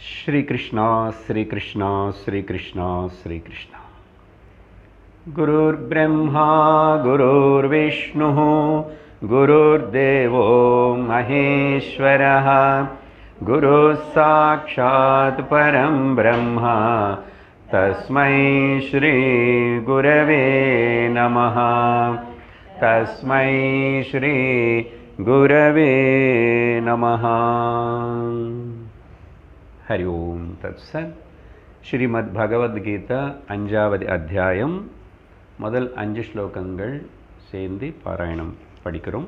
श्रीकृष्णा श्रीकृष्णा श्रीकृष्णा श्रीकृष्णा। गुरुर्ब्रह्मा गुरुर्विष्णुः गुरुर्देवो महेश्वरः गुरुः साक्षात् परं ब्रह्म तस्मै श्रीगुरवे नमः। तस्मै श्रीगुरवे नमः ஹரி ஓம் தத்சத் ஸ்ரீமத் பகவத்கீதா அஞ்சாவது அத்தியாயம் முதல் அஞ்சு ஸ்லோகங்கள் சேர்ந்து பாராயணம் படிக்கிறோம்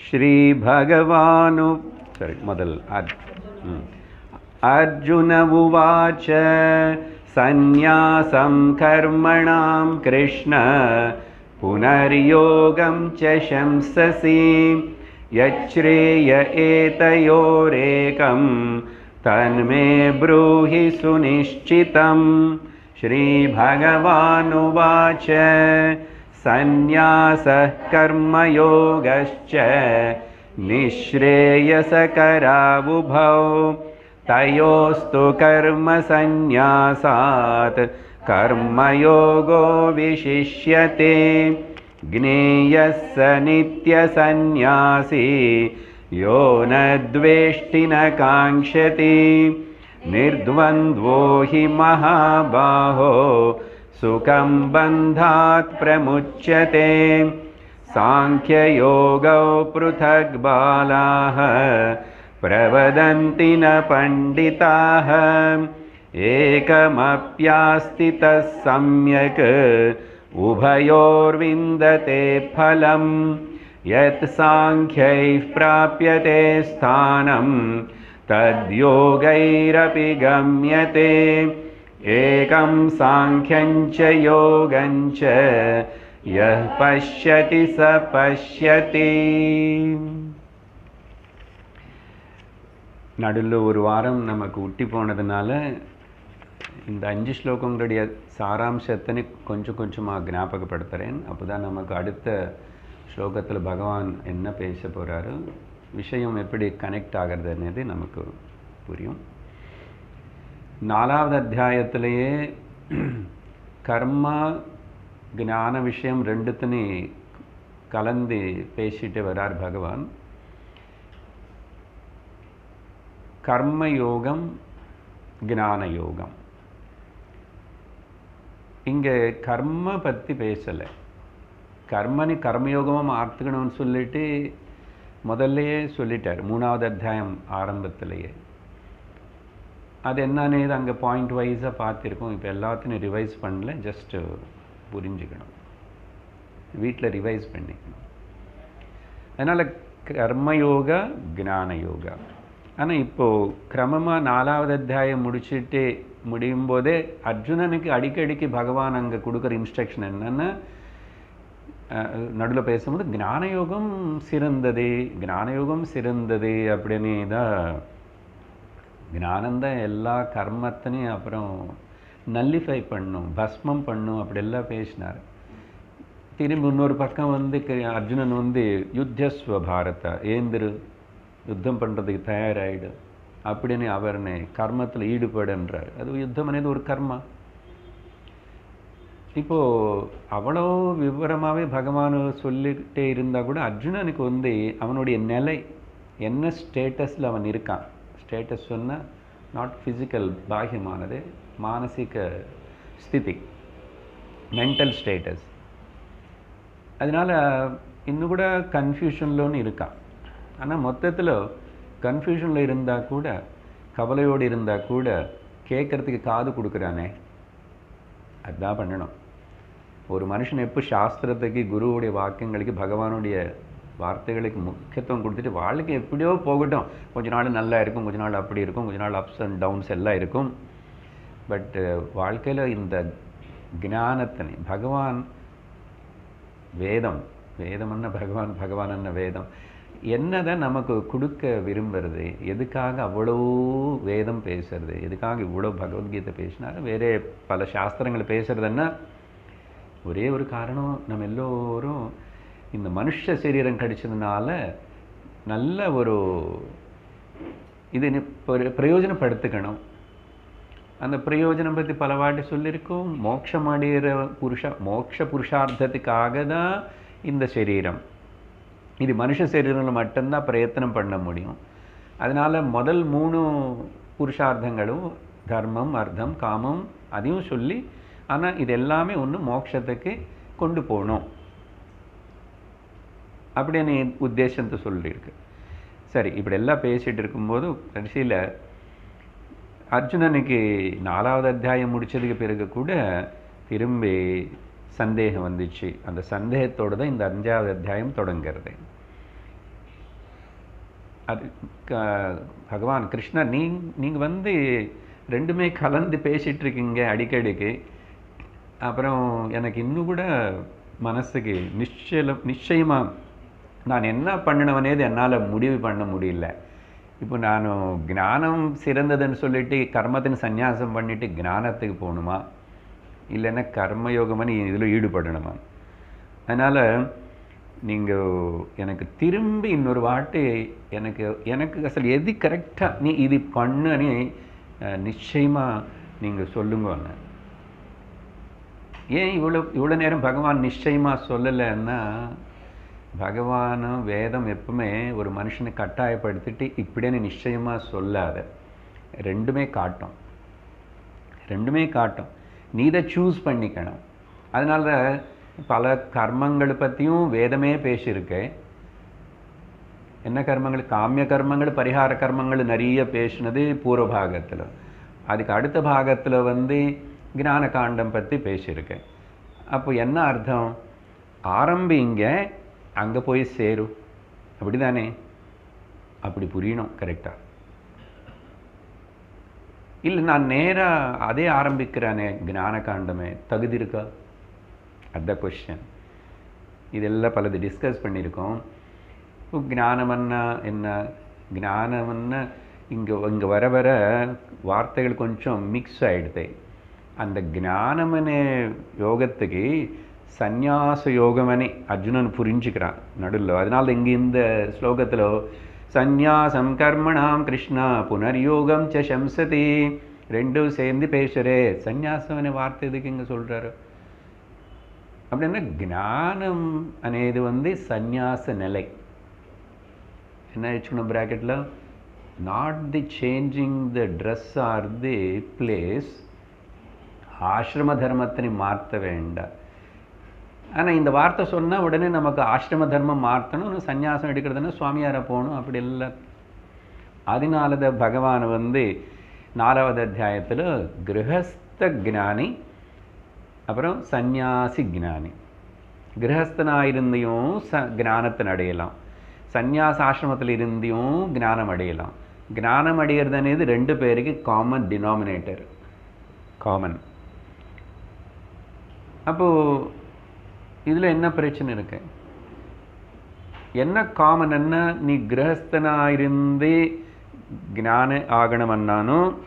ஸ்ரீ பகவானு சரி முதல் அர்- ம். अर्जुन उवाच सन्न्यासं कर्मणां कृष्ण पुनर्योगं च शंससि यच्छ्रेय एतयोरेकं तन्मे ब्रूहि सुनिश्चितं श्रीभगवानुवाच सन्न्यासः कर्मयोगश्च निःश्रेयसकरावुभौ। तयोस्तु कर्मसन्न्यासात् कर्मयोगो विशिष्यते ज्ञेयः स नित्यसन्न्यासी यो न द्वेष्टि न काङ्क्षति। निर्द्वन्द्वो हि महाबाहो सुखं बन्धात् प्रमुच्यते। साङ्ख्ययोगौ पृथग् बालाः प्रवदन्ति न पण्डिताः। एकमप्यास्तितः सम्यक् उभयोर्विन्दते फलं यत् साङ्ख्यैः प्राप्यते स्थानं तद्योगैरपि गम्यते एकं साङ्ख्यं च योगं च यः पश्यति स पश्यति நடுவில் ஒரு வாரம் நமக்கு உட்டி போனதுனால இந்த அஞ்சு ஸ்லோகங்களுடைய சாராம்சத்தை கொஞ்சம் கொஞ்சமாக ஞாபகப்படுத்துகிறேன் அப்போ தான் நமக்கு அடுத்த ஸ்லோகத்தில் பகவான் என்ன பேச போகிறாரு விஷயம் எப்படி கனெக்ட் ஆகிறதுன்னது நமக்கு புரியும். நாலாவது அத்தியாயத்திலேயே கர்மா ஞான விஷயம் ரெண்டுத்தினையும் கலந்து பேசிட்டு வரார் பகவான். கர்மயோகம் ஞான யோகம் இங்கே கர்ம பற்றி பேசலை. கர்மனி கர்மயோகமாக மாற்றுக்கணும்னு சொல்லிட்டு முதல்லையே சொல்லிட்டார். மூணாவது அத்தியாயம் ஆரம்பத்திலேயே. அது என்னன்னு அங்கே பாயிண்ட் வைஸாக பார்த்துருக்கோம். இப்போ எல்லாத்தையும் ரிவைஸ் பண்ணல ஜஸ்ட்டு புரிஞ்சுக்கணும். வீட்டில் ரிவைஸ் பண்ணிக்கணும். அதனால் கர்மயோகா ஞான யோகா ஆனால் இப்போது கிரமமாக நாலாவது அத்தியாயம் முடிச்சுட்டு முடியும் போதே அர்ஜுனனுக்கு அடிக்கடிக்கு பகவான் அங்கே கொடுக்குற இன்ஸ்ட்ரக்ஷன் என்னென்னா நடுவில் பேசும்போது ஞானயோகம் சிறந்தது ஞானயோகம் சிறந்தது அப்படின்னு தான் ஞானந்தான் எல்லா கர்மத்தினையும் அப்புறம் நல்லிஃபை பண்ணும் பஸ்மம் பண்ணும் அப்படியெல்லாம் பேசினார். திரும்பி இன்னொரு பக்கம் வந்து அர்ஜுனன் வந்து யுத்தஸ்வ பாரத ஏந்திரு யுத்தம் பண்ணுறதுக்கு தயாராகிடும் அப்படின்னு அவர்னே கர்மத்தில் ஈடுபடுன்றார் அது யுத்தம் అనేది ஒரு கர்மா இப்போது அவ்வளோ விவரமாகவே பகவான் சொல்லிக்கிட்டே இருந்தால் கூட அர்ஜுனனுக்கு வந்து அவனுடைய நிலை என்ன ஸ்டேட்டஸில் அவன் இருக்கான் ஸ்டேட்டஸ் சொன்னால் நாட் ஃபிசிக்கல் பாகியமானது மானசிக ஸ்திதி மென்டல் ஸ்டேட்டஸ் அதனால் இன்னும் கூட கன்ஃபியூஷன்லன்னு இருக்கான் ஆனால் மொத்தத்தில் கன்ஃபியூஷனில் இருந்தால் கூட கவலையோடு இருந்தால் கூட கேட்குறதுக்கு காது கொடுக்குறானே. அதுதான் பண்ணணும். ஒரு மனுஷன் எப்போ சாஸ்திரத்துக்கு குருவுடைய வாக்கியங்களுக்கு பகவானுடைய வார்த்தைகளுக்கு முக்கியத்துவம் கொடுத்துட்டு வாழ்க்கை எப்படியோ போகட்டும். கொஞ்ச நாள் நல்லா இருக்கும் கொஞ்ச நாள் அப்படி இருக்கும் கொஞ்ச நாள் அப்ஸ் அண்ட் டவுன்ஸ் எல்லாம் இருக்கும். பட் வாழ்க்கையில் இந்த ஜானத்தினை பகவான் வேதம் வேதம்னா பகவான் பகவான் வேதம்? என்னதான் நமக்கு கொடுக்க விரும்புறது எதுக்காக அவ்வளோ வேதம் பேசுறது எதுக்காக இவ்வளோ பகவத்கீதை பேசினாரு வேறே பல சாஸ்திரங்கள் பேசுறதுன்னா ஒரே ஒரு காரணம் நம்ம எல்லோரும் இந்த மனுஷ சரீரம் கிடைச்சதுனால நல்ல ஒரு இது பிரயோஜனப்படுத்திக்கணும். அந்த பிரயோஜனம் பற்றி பலவாட்டி சொல்லியிருக்கோம் மோட்சம் அடைகிற புருஷ மோட்ச புருஷார்த்தத்துக்காக தான் இந்த சரீரம். இது மனுஷ சரீரங்கள் மட்டும்தான் பிரயத்தனம் பண்ண முடியும். அதனால் முதல் மூணு புருஷார்த்தங்களும் தர்மம் அர்த்தம் காமம் அதையும் சொல்லி ஆனால் இது எல்லாமே ஒன்று மோட்சத்துக்கு கொண்டு போகணும். அப்படின்னு உத்தேசத்தை சொல்லியிருக்கு. சரி இப்படி எல்லாம் பேசிகிட்டு இருக்கும்போது கடைசியில் அர்ஜுனனுக்கு நாலாவது அத்தியாயம் முடித்ததுக்கு பிறகு கூட திரும்பி சந்தேகம் வந்துச்சு. அந்த சந்தேகத்தோடு தான் இந்த அஞ்சாவது அத்தியாயம் தொடங்கிறது. அது க- பகவான் கிருஷ்ணர் நீ நீங்கள் வந்து ரெண்டுமே கலந்து பேசிகிட்ருக்கீங்க இருக்கீங்க அடிக்கடிக்கு. அப்புறம் எனக்கு இன்னும் கூட மனசுக்கு நிச்சயம் நிச்சயமாக நான் என்ன பண்ணினவனேது என்னால் முடிவு பண்ண முடியல. இப்போ நான் ஞானம் சிறந்ததுன்னு சொல்லிட்டு கர்மத்தின் சந்நியாசம் பண்ணிவிட்டு ஞானத்துக்கு போகணுமா? இல்லைன்னா கர்மயோகமாக இதில் ஈடுபடணுமா? அதனால் நீங்கள் எனக்கு திரும்பி இன்னொரு வாட்டி எனக்கு எனக்கு அசல் எது கரெக்டாக நீ இது பண்ணுன்னு நிச்சயமாக நீங்கள் சொல்லுங்க ஏன் இவ்வளோ இவ்வளோ நேரம் பகவான் நிச்சயமாக சொல்லலைன்னா பகவானும் வேதம் எப்பவுமே ஒரு மனுஷனை கட்டாயப்படுத்திட்டு இப்படின்னு நிச்சயமாக சொல்லாத. ரெண்டுமே காட்டும். ரெண்டுமே காட்டும். நீ இதை சூஸ் பண்ணிக்கணும். அதனால பல கர்மங்களை பற்றியும் வேதமே பேசியிருக்கு. என்ன கர்மங்கள்? காமிய கர்மங்கள் பரிகார கர்மங்கள் நிறைய பேசினது பூர்வ பாகத்தில் அதுக்கு அடுத்த பாகத்தில் வந்து ஞான காண்டம் பற்றி பேசியிருக்கேன் அப்போ என்ன அர்த்தம்? ஆரம்பிங்க அங்கே போய் சேரும் அப்படிதானே? அப்படி புரியணும் கரெக்டாக இல்லை நான் நேராக அதே ஆரம்பிக்கிறானே ஞான காண்டமே தகுதி இருக்கா? அதான் கொஷின் இதெல்லாம் பலது டிஸ்கஸ் பண்ணியிருக்கோம். இப்போ ஞானமன்னா என்ன? ஞானமன்னா இங்கே இங்கே வர வர வார்த்தைகள் கொஞ்சம் மிக்ஸ் ஆகிடுது அந்த ஞானமనే யோகத்துக்கு சந்நியாச யோகமని அர்ஜுனன் புரிஞ்சுக்கிறான் நடுவில். அதனால இங்கே இந்த ஸ்லோகத்தில் சந்நியாசம் கர்மணாம் கிருஷ்ணா புனர்யோகம் ச சம்சதி. ரெண்டும் சேர்ந்து பேசுகிறே சந்நியாசம்னு வார்த்தை எதுக்கு இங்கே சொல்கிறாரு அப்படின்னா ஞானம் அனைது வந்து சந்நியாச நிலை. என்ன வச்சுக்கணும் ப்ராக்கெட்டில் not the changing the dress or the place ஆசிரம தர்மத்தினை மாற்ற வேண்டாம். ஆனால் இந்த வார்த்தை சொன்னால் உடனே நமக்கு ஆசிரம தர்மம் மாற்றணும் சன்னியாசம் எடுக்கிறதுனா சுவாமியாரை போகணும் அப்படி இல்லை. அதனாலத பகவான் வந்து நாலாவது அத்தியாயத்தில் கிரகஸ்த ஜானி அப்புறம் சந்நியாசி ஜானி கிரகஸ்தனாக இருந்தையும் ச ஜானத்தின் அடையலாம். சந்நியாச ஆசிரமத்தில் இருந்தையும் ஜானம் அடையலாம். ஜானம் அடையிறதுனது ரெண்டு பேருக்கு காமன் டினாமினேட்டர் காமன் அப்போது இதில் என்ன பிரச்சனை இருக்கு? என்ன காமன்? என்ன? நீ கிரகஸ்தனாயிருந்தே ஞான ஆகணும் என்னாலும்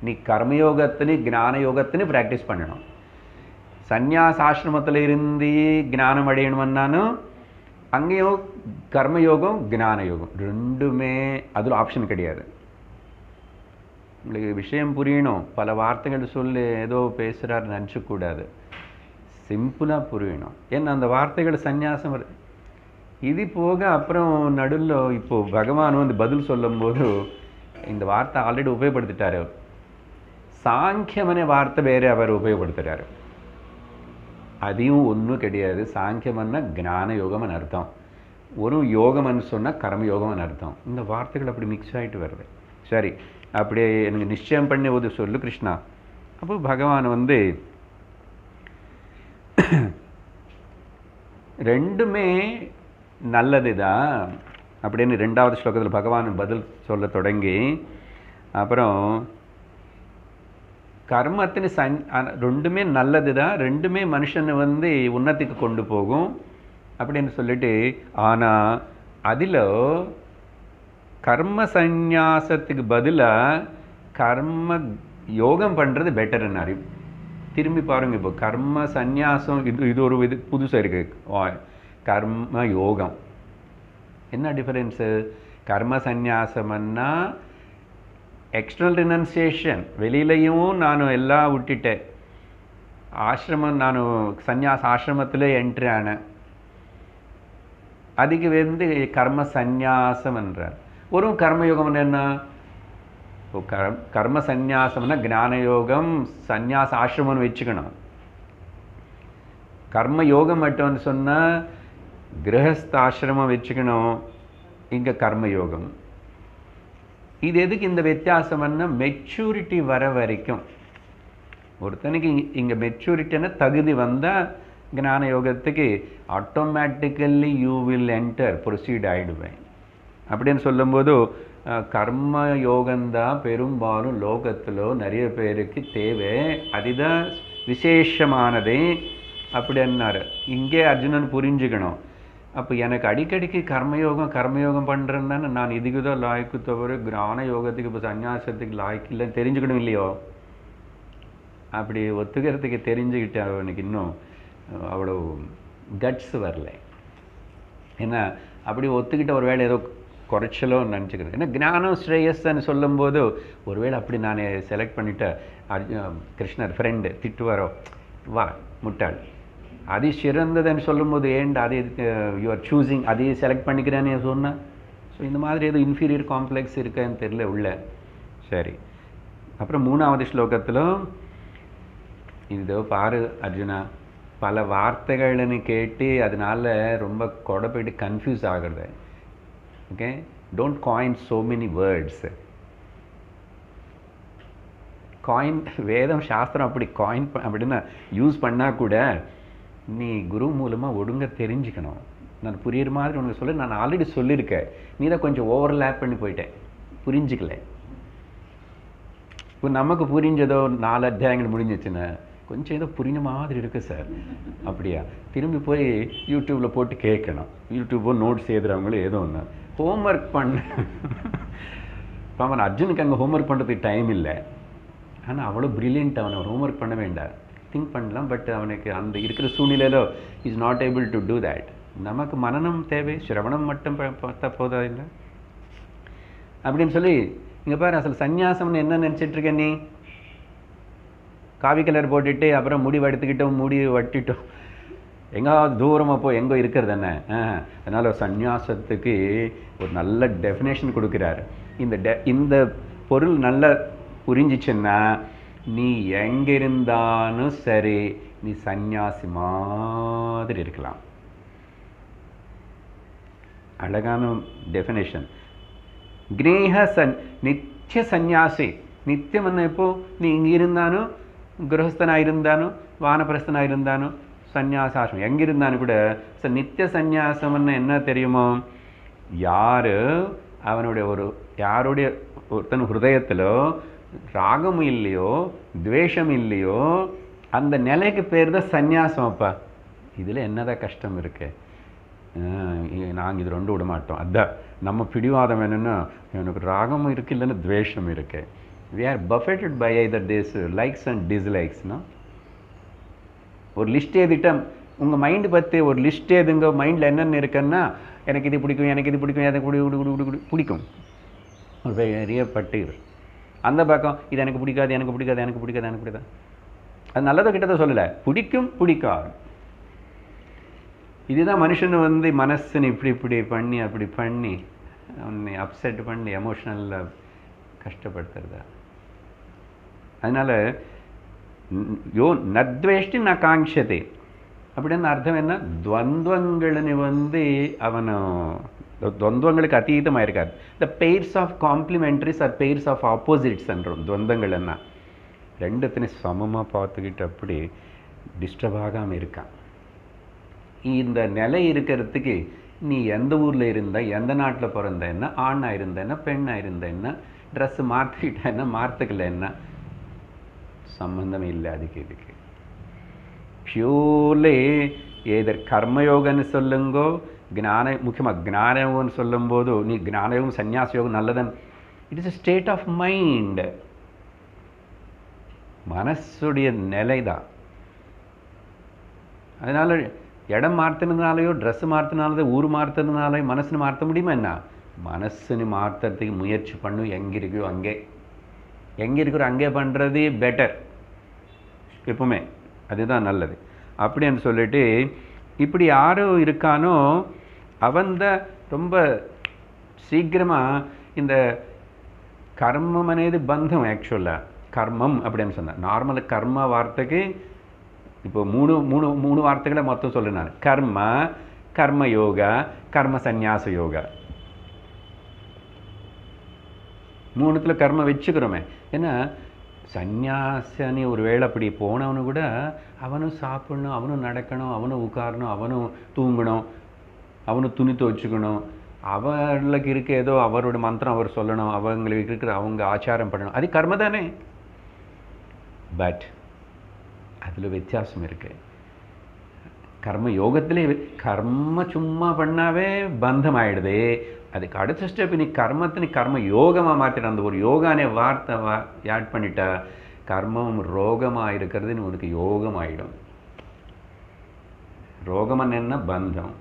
நீ கர்மயோகத்தினு ஞான யோகத்தினு ப்ராக்டிஸ் பண்ணணும். சந்யாசாசிரமத்தில் இருந்து ஞானம் அடையணும்னாலும் அங்கேயும் கர்மயோகம் ஞான யோகம். ரெண்டுமே அதில் ஆப்ஷன் கிடையாது. உங்களுக்கு விஷயம் புரியணும். பல வார்த்தைகள் சொல்லி ஏதோ பேசுகிறார் நினச்சக்கூடாது. சிம்பிளாக புரியணும். ஏன்னா அந்த வார்த்தைகள் சந்நியாசம் வருது இது போக அப்புறம் நடுவில் இப்போது பகவான் வந்து பதில் சொல்லும்போது இந்த வார்த்தை ஆல்ரெடி உபயோகப்படுத்திட்டாரு. சாங்கியம் அనే வார்த்தை வேறு அவர் உபயோகப்படுத்துகிறாரு அதையும் ஒன்றும் கிடையாது. சாங்கியம்னா ஞான யோகம்னு அர்த்தம். ஒரு யோகம்னு சொன்னால் கர்மயோகம்னு அர்த்தம். இந்த வார்த்தைகள் அப்படி மிக்ஸ் ஆகிட்டு வருது. சரி அப்படியே எனக்கு நிச்சயம் பண்ணி ஒரு சொல்லு கிருஷ்ணா. அப்போ பகவான் வந்து ரெண்டுமே நல்லது தான் அப்படின்னு ரெண்டாவது ஸ்லோகத்தில் பகவான் பதில் சொல்ல தொடங்கி அப்புறம் கர்மத்தின் சன் ரெண்டுமே நல்லது தான் ரெண்டுமே மனுஷனை வந்து உன்னத்துக்கு கொண்டு போகும் அப்படின்னு சொல்லிட்டு ஆனால் அதில் கர்ம சந்நியாசத்துக்கு பதிலாக கர்ம யோகம் பண்ணுறது பெட்டர்னாரு திரும்பி பாருங்க இப்போ கர்ம சந்நியாசம் இது இது ஒரு இது புதுசாக இருக்குது கர்ம யோகம். என்ன டிஃபரன்ஸு கர்ம சந்நியாசம்னா எக்ஸ்டர்னல் ரினன்சியேஷன் வெளியிலையும் நான் எல்லாம் விட்டுட்டேன். ஆசிரமம் நான் சந்யாச ஆசிரமத்தில் என்ட்ரி ஆனேன். அதுக்கு வந்து கர்ம சந்நியாசம் என்றார். ஒரு கர்மயோகம் என்ன? இப்போ கர் கர்ம சந்நியாசம்னா ஞானயோகம் சந்நியாச ஆசிரமம்னு வச்சுக்கணும். கர்ம யோகம் மட்டும்னு சொன்னால் கிரகஸ்தாசிரமம் வச்சுக்கணும். இங்கே கர்மயோகம். இது எதுக்கு இந்த வித்தியாசம்னா மெச்சூரிட்டி வர வரைக்கும். ஒருத்தனுக்கு இங்கே மெச்சூரிட்டின்னா தகுதி வந்தால் ஞான யோகத்துக்கு automatically you will enter proceed ஆகிடுவேன் அப்படின்னு சொல்லும்போது கர்ம யோகந்தான் பெரும்பாலும் லோகத்தில் நிறைய பேருக்கு தேவை. அதுதான் விசேஷமானது அப்படின்னாரு. இங்கே அர்ஜுனன் புரிஞ்சுக்கணும். அப்போ எனக்கு அடிக்கடிக்கு கர்மயோகம் கர்மயோகம் பண்ணுறேன்னு நான் இதுக்கு தான் லாய்க்கு தவிர கிரான யோகத்துக்கு இப்போ சன்னியாசத்துக்கு லாய்க்கு இல்லைன்னு தெரிஞ்சுக்கணும் இல்லையோ? அப்படி ஒத்துக்கிறதுக்கு தெரிஞ்சுக்கிட்டு அவனுக்கு இன்னும் அவ்வளோ கட்ஸ் வரல. ஏன்னா அப்படி ஒத்துக்கிட்ட ஒரு வேளை ஏதோ குறைச்சலோன்னு நினச்சிக்கிறேன். ஏன்னா ஞானம் ஸ்ரேயஸ்ன்னு சொல்லும்போது ஒருவேளை அப்படி நான் செலக்ட் பண்ணிட்டேன் அர்ஜு கிருஷ்ணர் ஃப்ரெண்டு திட்டுவாரோ? வா முட்டாள். அது சிறந்ததுன்னு சொல்லும்போது ஏன்டா அது யூ சூஸிங் அதையே செலக்ட் பண்ணிக்கிறேன்னு சொன்னேன் ஸோ இந்த மாதிரி ஏதோ இன்ஃபீரியர் காம்ப்ளெக்ஸ் இருக்கான்னு தெரியல உள்ள. சரி. அப்புறம் மூணாவது ஸ்லோகத்தில் இதோ பாரு அர்ஜுனா பல வார்த்தைகள்னு கேட்டு அதனால ரொம்ப குடப்பிட்டு கன்ஃபியூஸ் ஆகுறது. Okay don't coin so many words coin வேதம் சாஸ்திரம் அப்படி காயின் அப்படின்னு யூஸ் பண்ணால் கூட நீ குரு மூலமாக ஒடுங்க தெரிஞ்சுக்கணும். நான் புரியுற மாதிரி உனக்கு சொல்ல நான் ஆல்ரெடி சொல்லியிருக்கேன். நீ தான் கொஞ்சம் ஓவர்லேப் பண்ணி போயிட்டேன். புரிஞ்சிக்கல. இப்போ நமக்கு புரிஞ்சதோ நாலு அத்தியாயங்கள் முடிஞ்சிச்சுன்னா கொஞ்சம் ஏதோ புரிஞ்ச மாதிரி இருக்கு சார் அப்படியா? திரும்பி போய் யூடியூப்பில் போட்டு கேட்கணும். யூடியூப்போ நோட்ஸ் எழுதுறவங்களும் ஏதோ ஒன்று ஹோம்ஒர்க் பண்ண அவன் அர்ஜுனுக்கு அங்கே ஹோம்ஒர்க் பண்ணுறதுக்கு டைம் இல்லை. ஆனால் அவ்வளோ ப்ரில்லியன்ட் அவனை. ஹோம்ஒர்க் பண்ண வேண்டாம் திங்க் பண்ணலாம் பட் அவனுக்கு அந்த இருக்கிற சூழ்நிலையில் is not able to do that நமக்கு மனநம் தேவை சிரவணம் மட்டும் பார்த்தா போதா இல்லை? அப்படின்னு சொல்லி இங்கே பாரு அசல் சன்னியாசம்னு என்ன நினச்சிட்டு இருக்க நீ? காவி கலர் போட்டுட்டு அப்புறம் முடி வடுத்துக்கிட்டோம் முடி வட்டிட்டோம். எங்காவது தூரமாக போய் எங்கோ இருக்கிறது என்ன? அதனால் சந்நியாசத்துக்கு ஒரு நல்ல டெஃபினேஷன் கொடுக்குறாரு. இந்த டெ இந்த பொருள் நல்லா புரிஞ்சிச்சுன்னா நீ எங்கே இருந்தாலும் சரி நீ சந்நியாசி மாதிரி இருக்கலாம். அழகான டெஃபினேஷன் கிரேக சன் நித்திய சந்நியாசி. நித்தியம் எப்போ நீ இங்கே இருந்தாலும் கிரகஸ்தனாக இருந்தாலும் வானப்பிரஸ்தனாக இருந்தாலும் சந்நியாசாசிரம் எங்கே இருந்தாலும் கூட ஸோ நித்திய சந்நியாசம்னு என்ன தெரியுமோ? யார்? அவனுடைய ஒரு யாருடைய ஒருத்தன் ஹிருதயத்திலோ ராகம் இல்லையோ துவேஷம் இல்லையோ அந்த நிலைக்கு பேர் தான் சந்நியாசம் அப்பா. இதில் என்னதான் கஷ்டம் இருக்கு? நாங்கள் இது ரெண்டு விட மாட்டோம் அதான் நம்ம பிடிவாதம் என்னென்னா எனக்கு ராகமும் இருக்கு இல்லைன்னா துவேஷம் இருக்கு. We are buffeted by either this likes and டிஸ்லைக்ஸ்னா ஒரு லிஸ்ட் எழுதிட்டோம் உங்கள் மைண்டு பற்றி ஒரு லிஸ்ட் எதுங்க மைண்டில் என்னென்ன இருக்குன்னா எனக்கு இது பிடிக்கும் எனக்கு இது பிடிக்கும் எனக்கு பிடி பிடிக்கும். ஒரு பெரிய பட்டியல் அந்த பக்கம் இது எனக்கு பிடிக்காது எனக்கு பிடிக்காது எனக்கு பிடிக்காது எனக்கு பிடிக்காது. அது நல்லதோ கிட்டதோ சொல்லலை. பிடிக்கும் பிடிக்காது. இதுதான் மனுஷன் வந்து மனசுன்னு இப்படி இப்படி பண்ணி அப்படி பண்ணி அவனை அப்செட் பண்ணி எமோஷ்னலில் கஷ்டப்படுத்துறதா. அதனால் யோ நத்வேஷ்டி ந காங்ஷதே. அப்படின்னு அர்த்தம் என்ன? துவந்துவங்கள்னு வந்து அவன் துவந்தங்களுக்கு அதீதமாக இருக்காது the pairs of complementaries or pairs of opposites என்றும் துவந்தங்கள்னா. ரெண்டுத்தினையும் சமமாக பார்த்துக்கிட்டு அப்படி டிஸ்டர்ப் ஆகாமல் இருக்கான் இந்த நிலை இருக்கிறதுக்கு நீ எந்த ஊரில் இருந்த எந்த நாட்டில் பிறந்த என்ன ஆணாக இருந்த என்ன பெண்ணாக இருந்த என்ன ட்ரெஸ்ஸு மாற்றிக்கிட்ட என்ன மாற்றுக்கல என்ன சம்பந்தம் இல்லை அதுக்கு இதுக்கு. பியூர்லி ஏதர் கர்மயோகன்னு சொல்லுங்கோ ஞான முக்கியமாக ஞானயோகம்னு சொல்லும்போது நீ ஞானயோகம் சன்னியாச யோகம் நல்லதன். It is a state of mind மனசுடைய நிலை தான் அதனால் இடம் மாற்றினதுனாலையோ ட்ரெஸ் மாற்றினாலோ ஊர் மாற்றினதுனாலையோ மனசுன்னு மாற்ற முடியுமா என்ன? மனசுன்னு மாற்றுறதுக்கு முயற்சி பண்ணும் எங்கே இருக்கோ அங்கே. எங்கே இருக்கிறோம் அங்கே பண்ணுறது பெட்டர் எப்பவுமே. அதுதான் நல்லது. அப்படின்னு சொல்லிட்டு இப்படி யாரும் இருக்கானோ அவந்த ரொம்ப சீக்கிரமாக இந்த கர்மம் அனேது பந்தம் ஆக்சுவலாக கர்மம் அப்படின்னு சொன்னார். நார்மல் கர்ம வார்த்தைக்கு இப்போ மூணு மூணு மூணு வார்த்தைகளை மொத்தம் சொல்லினார். கர்ம கர்ம யோகா கர்ம சந்நியாச யோகா. மூணுத்துல கர்ம வச்சுக்கிறோமே. ஏன்னா சந்நியாசனி ஒரு வேளை அப்படி போனவனு கூட அவனும் சாப்பிடணும் அவனும் நடக்கணும் அவனும் உட்காரணும் அவனும் தூங்கணும் அவனும் துணி துவச்சுக்கணும். அவர்களுக்கு இருக்க ஏதோ அவரோட மந்திரம் அவர் சொல்லணும் அவங்களுக்கு இருக்கிற அவங்க ஆச்சாரம் பண்ணணும். அது கர்ம தானே. பட் அதில் வித்தியாசம் இருக்கு. கர்ம யோகத்திலே கர்ம சும்மா பண்ணாவே பந்தம் ஆயிடுது அதுக்கு அடுத்த ஸ்டெப் நீ கர்மத்தை நீ கர்ம யோகமாக மாற்றிட அந்த ஒரு யோகானே வார்த்தை வா ஆட் பண்ணிட்டா கர்மம் ரோகமாக இருக்கிறது உனக்கு யோகம் ஆகிடும் ரோகம் என்ன? பந்தம்.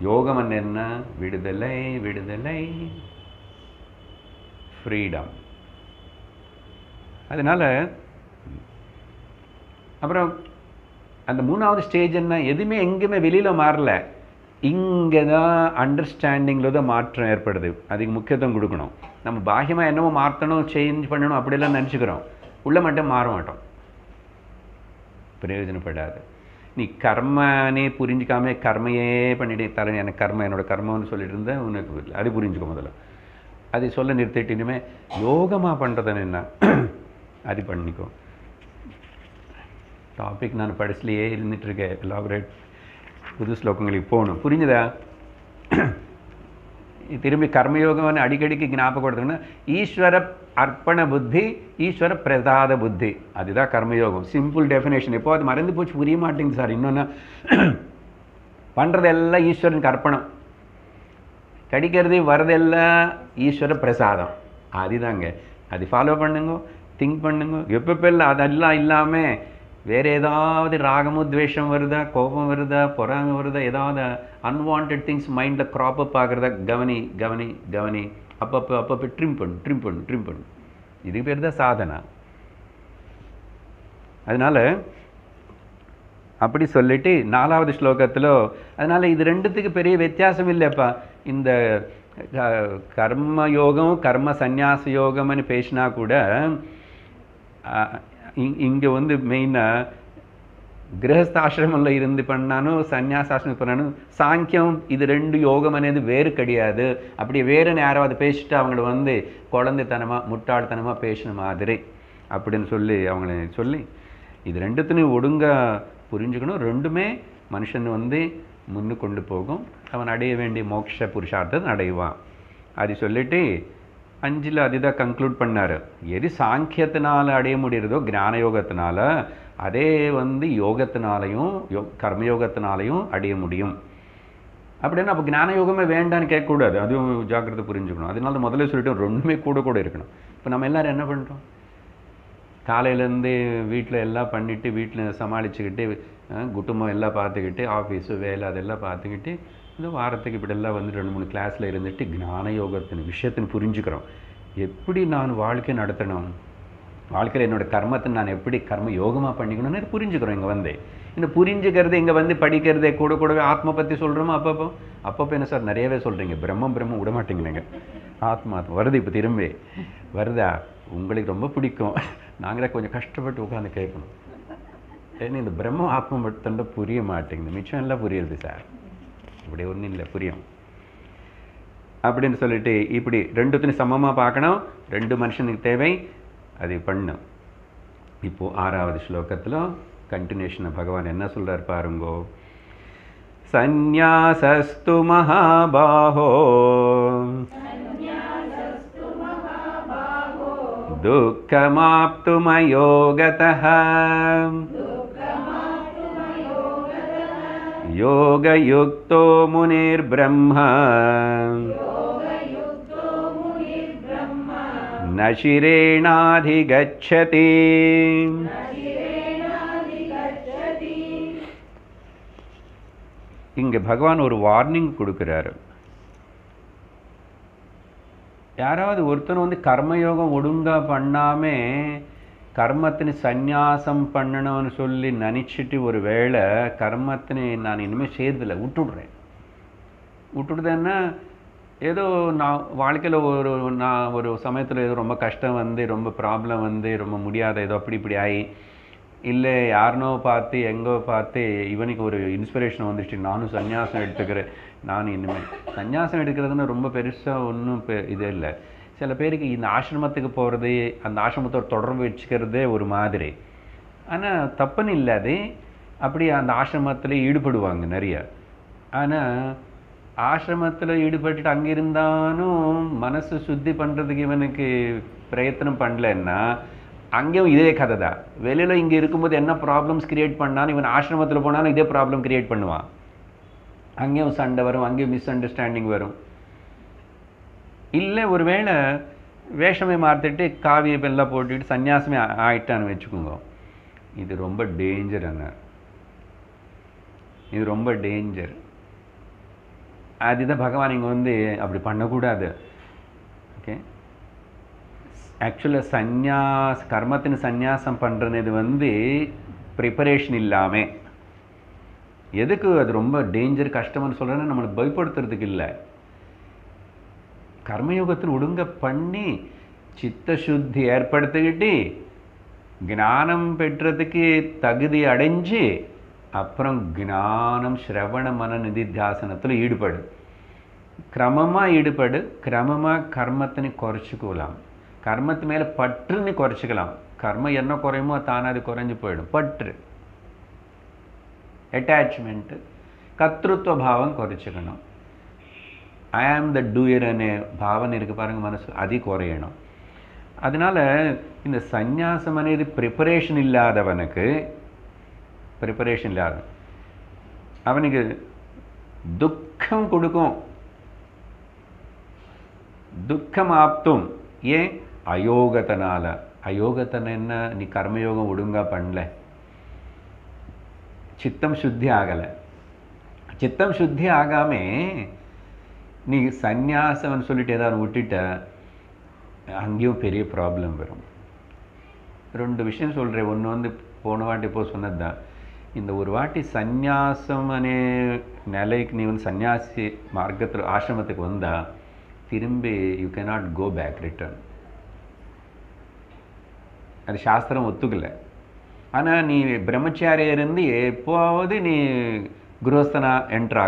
யோகம் என்ன? விடுதலை விடுதலை. ஃப்ரீடம் அதனால் அப்புறம் அந்த மூணாவது ஸ்டேஜ் என்ன? எதுவுமே எங்கேயுமே வெளியில் மாறல. இங்கே தான் அண்டர்ஸ்டாண்டிங்கில் தான் மாற்றம் ஏற்படுது. அதுக்கு முக்கியத்துவம் கொடுக்கணும். நம்ம பாகியமாக என்னமோ மாற்றணும் சேஞ்ச் பண்ணணும் அப்படிலாம் நினச்சிக்கிறோம். உள்ள மட்டும் மாற மாட்டோம். பிரயோஜனப்படாது. நீ கர்மனே புரிஞ்சிக்காம கர்மையே பண்ணிட்டு தலை எனக்கு கர்மம் என்னோட கர்மம்னு சொல்லிட்டு இருந்தேன் உனக்கு இல்லை. அது புரிஞ்சுக்கோ முதல்ல. அது சொல்ல நிறுத்திட்டு இனிமே யோகமாக பண்ணுறதுன்னு என்ன அது பண்ணிக்கோ. டாபிக் நான் படிச்சுலையே இருந்துட்டு இருக்கேன். எலாபரேட் புது ஸ்லோகங்களுக்கு போகணும் புரிஞ்சுதா திரும்பி கர்மயோகம்னு அடிக்கடிக்கு ஞாபகப்படுத்தணும்னா ஈஸ்வர அர்ப்பண புத்தி ஈஸ்வர பிரசாத புத்தி அதுதான் கர்மயோகம் சிம்பிள் டெஃபினேஷன் இப்போ அது மறந்து போச்சு புரிய மாட்டேங்குது சார் இன்னொன்று பண்ணுறதெல்லாம் ஈஸ்வரனுக்கு அர்ப்பணம் கிடைக்கிறது வரதெல்லாம் ஈஸ்வர பிரசாதம் அதுதாங்க அது ஃபாலோ பண்ணுங்க திங்க் பண்ணுங்க எப்பப்பெல்லாம் அதெல்லாம் இல்லாமல் வேறு ஏதாவது ராகமும் துவேஷம் வருதா கோபம் வருதா பொறாங்க வருதா ஏதாவது அன்வான்ட் திங்ஸ் மைண்டில் க்ராப் அப் ஆகிறதா கவனி கவனி கவனி அப்பப்போ அப்பப்போ ட்ரிம் பண்ணு ட்ரிம் பண்ணு ட்ரிம் பண்ணு. இதுக்கு பேர் தான் சாதனா. அதனால் அப்படி சொல்லிட்டு நாலாவது ஸ்லோகத்தில் அதனால் இது ரெண்டுத்துக்கு பெரிய வித்தியாசம் இல்லைப்பா இந்த க- கர்ம யோகம் கர்ம சந்நியாச யோகம்னு பேசினா கூட இங்கே வந்து மெயினாக கிரகஸ்தாசிரமில் இருந்து பண்ணாலும் சந்நியாசாசிரமம் பண்ணாலும் சாங்கியம் இது ரெண்டு யோகம் అనేది வேறு கிடையாது அப்படி வேறுன்னு யாராவது பேசிட்டு அவங்கள வந்து குழந்தைத்தனமாக முட்டாள்தனமாக பேசின மாதிரி அப்படின்னு சொல்லி அவங்கள சொல்லி இது ரெண்டுத்தையும் ஒழுங்கா புரிஞ்சுக்கணும் ரெண்டுமே மனுஷன் வந்து முன்னு கொண்டு போகும் அவன் அடைய வேண்டிய மோட்ச புருஷார்த்தத்தை அடைவான் அது சொல்லிட்டு அஞ்சில் அதுதான் கன்க்ளூட் பண்ணாரு. எது சாங்கியத்தினால அடைய முடிகிறதோ ஞான யோகத்தினால அதே வந்து யோகத்தினாலையும் யோ கர்மயோகத்தினாலையும் அடைய முடியும். அப்படின்னா அப்போ ஞான யோகமே வேண்டான்னு கேட்கக்கூடாது. அதுவும் ஜாக்கிரதை புரிஞ்சுக்கணும். அதனால முதல்ல சொல்லிட்டு ரெண்டுமே கூட கூட இருக்கணும். இப்போ நம்ம எல்லோரும் என்ன பண்ணுறோம் காலையிலேருந்து வீட்டில் எல்லாம் பண்ணிவிட்டு வீட்டில் சமாளிச்சுக்கிட்டு அஹ், குடும்பம் எல்லாம் பார்த்துக்கிட்டு ஆஃபீஸு வேலை அதெல்லாம் பார்த்துக்கிட்டு இந்த வாரத்துக்கு இப்படியெல்லாம் வந்து ரெண்டு மூணு கிளாஸில் இருந்துட்டு ஞான யோகத்தின் விஷயத்தின் புரிஞ்சுக்கிறோம். எப்படி நான் வாழ்க்கை நடத்தணும்? வாழ்க்கையில் என்னோட கர்மத்தை நான் எப்படி கர்ம யோகமாக பண்ணிக்கணும்னு புரிஞ்சுக்கிறோம் இங்கே வந்து. இந்த புரிஞ்சுக்கிறது இங்கே வந்து படிக்கிறதே கூட கூடவே ஆத்மா பற்றி சொல்கிறோமோ அப்பப்போ? அப்பப்போ என்ன சார் நிறையவே சொல்கிறீங்க பிரம்மம் பிரம்மம் விட மாட்டேங்கிறீங்க. ஆத்மா ஆத்மா வருது இப்போ திரும்பி வருதா? உங்களுக்கு ரொம்ப பிடிக்கும். நாங்களே கொஞ்சம் கஷ்டப்பட்டு உட்காந்து கேட்கணும். ஏன்னா இந்த பிரம்ம ஆத்மா மட்டும் புரிய மாட்டேங்குது. மிச்சம் எல்லாம் புரியுது சார். இப்படி ஒன்றும் இல்லை புரியும் அப்படின்னு சொல்லிட்டு இப்படி ரெண்டுத்தையும் சமமாக பார்க்கணும் ரெண்டு மனுஷனுக்கு தேவை அது பண்ணும் இப்போ ஆறாவது ஸ்லோகத்தில் கண்டினியூஷனை பகவான் என்ன சொல்றார் பாருங்கோ சந்நியாசஸ்து மகாபாஹோ दुःखमाप्तुमयोगतः योगयुक्तो मुनिर्ब्रह्म न शिरेणाधिगच्छति இங்க பகவான் ஒரு வார்னிங் கொடுக்கிறாரு யாராவது ஒருத்தன் வந்து கர்மயோகம் ஒழுங்கா பண்ணாம கர்மத்தினி சந்நியாசம் பண்ணணும்னு சொல்லி நினச்சிட்டு ஒரு வேளை கர்மத்தினை நான் இனிமேல் செய்யறதில்ல விட்டுடுறேன். விட்டுடுதேன்னா ஏதோ நான் வாழ்க்கையில் ஒரு நான் ஒரு சமயத்தில் ஏதோ ரொம்ப கஷ்டம் வந்து ரொம்ப ப்ராப்ளம் வந்து ரொம்ப முடியாத ஏதோ அப்படி இப்படி ஆகி இல்லை யாருனோ பார்த்து எங்கோ பார்த்து இவனுக்கு ஒரு இன்ஸ்பிரேஷன் வந்துச்சு நானும் சந்நியாசம் எடுத்துக்கிறேன் நானும் இனிமேல் சந்நியாசம் எடுக்கிறதுன்னு ரொம்ப பெருசாக ஒன்றும் இது இல்லை. சில பேருக்கு இந்த ஆசிரமத்துக்கு போகிறது அந்த ஆசிரமத்தோட தொடர்பு வச்சுக்கிறதே ஒரு மாதிரி. ஆனால் தப்புன்னு இல்லை அது அப்படி அந்த ஆசிரமத்தில் ஈடுபடுவாங்க நிறைய. ஆனால் ஆசிரமத்தில் ஈடுபட்டுட்டு அங்கே இருந்தாலும் மனசு சுத்தி பண்ணுறதுக்கு இவனுக்கு பிரயத்தனம் பண்ணலன்னா அங்கேயும் இதே கதை தான். வெளியில் இங்கே இருக்கும்போது என்ன ப்ராப்ளம்ஸ் கிரியேட் பண்ணாலும் இவன் ஆசிரமத்தில் போனாலும் இதே ப்ராப்ளம் கிரியேட் பண்ணுவான். அங்கேயும் சண்டை வரும் அங்கேயும் மிஸ் அண்டர்ஸ்டாண்டிங் வரும். இல்லை ஒருவேளை வேஷமே மாற்றிட்டு காவிய பெல்லாம் போட்டுட்டு சன்னியாசமே ஆயிட்டான்னு வச்சுக்கோங்க. இது ரொம்ப டேஞ்சர் அண்ணா இது ரொம்ப டேஞ்சர் அதுதான் பகவான் இங்கே வந்து அப்படி பண்ணக்கூடாது. ஓகே ஆக்சுவலாக சந்யாஸ் கர்மத்தின் சந்நியாசம் பண்ணுறது வந்து ப்ரிப்பரேஷன் இல்லாமல் எதுக்கு? அது ரொம்ப டேஞ்சர் கஷ்டம்னு சொல்கிறேன்னா நம்மளுக்கு பயப்படுத்துறதுக்கு இல்லை. கர்மயோகத்தில் ஒழுங்க பண்ணி சித்த சுத்தி ஏற்படுத்திக்கிட்டு ஞானம் பெற்றதுக்கு தகுதி அடைஞ்சு அப்புறம் ஞானம் சிரவண மன நிதித்தியாசனத்தில் ஈடுபடு. கிரமமாக ஈடுபடு கிரமமாக கர்மத்தினை குறைச்சிக்கலாம். கர்மத்து மேலே பற்றுன்னு குறைச்சிக்கலாம். கர்மம் என்ன குறையுமோ தானே அது குறைஞ்சு போயிடும். பற்று. அட்டாச்மெண்ட்டு கர்த்தృత్వ பாவம் குறைச்சிக்கணும். ஐ ஆம் த டூயர்னு பாவனை இருக்குது பாருங்கள் மனசு. அது குறையணும் அதனால் இந்த சந்யாசம் అనేది ப்ரிப்பரேஷன் இல்லாதவனுக்கு ப்ரிப்பரேஷன் இல்லாத அவனுக்கு துக்கம் கொடுக்கும். துக்கம் ஆப்தும். ஏன்? அயோகத்தனால். அயோகத்தனை என்ன? நீ கர்மயோகம் ஒழுங்காக பண்ணல. சித்தம் சுத்தி ஆகலை. சித்தம் சுத்தி ஆகாமல் நீ சந்நியாசம்னு சொல்லிட்டு ஏதாவது விட்டுட்ட அங்கேயும் பெரிய ப்ராப்ளம் வரும். ரெண்டு விஷயம் சொல்கிறேன் ஒன்று வந்து போன வாட்டி இப்போ சொன்னது தான் இந்த ஒரு வாட்டி சந்நியாசம் அனே நிலைக்கு நீ வந்து சன்னியாசி மார்க்கத்தில் ஆசிரமத்துக்கு வந்தா திரும்பி you cannot go back return அது சாஸ்திரம் ஒத்துக்கலை. ஆனால் நீ பிரம்மச்சாரியா இருந்து எப்போவாவது நீ குருஹஸ்தனா என்ட்ரு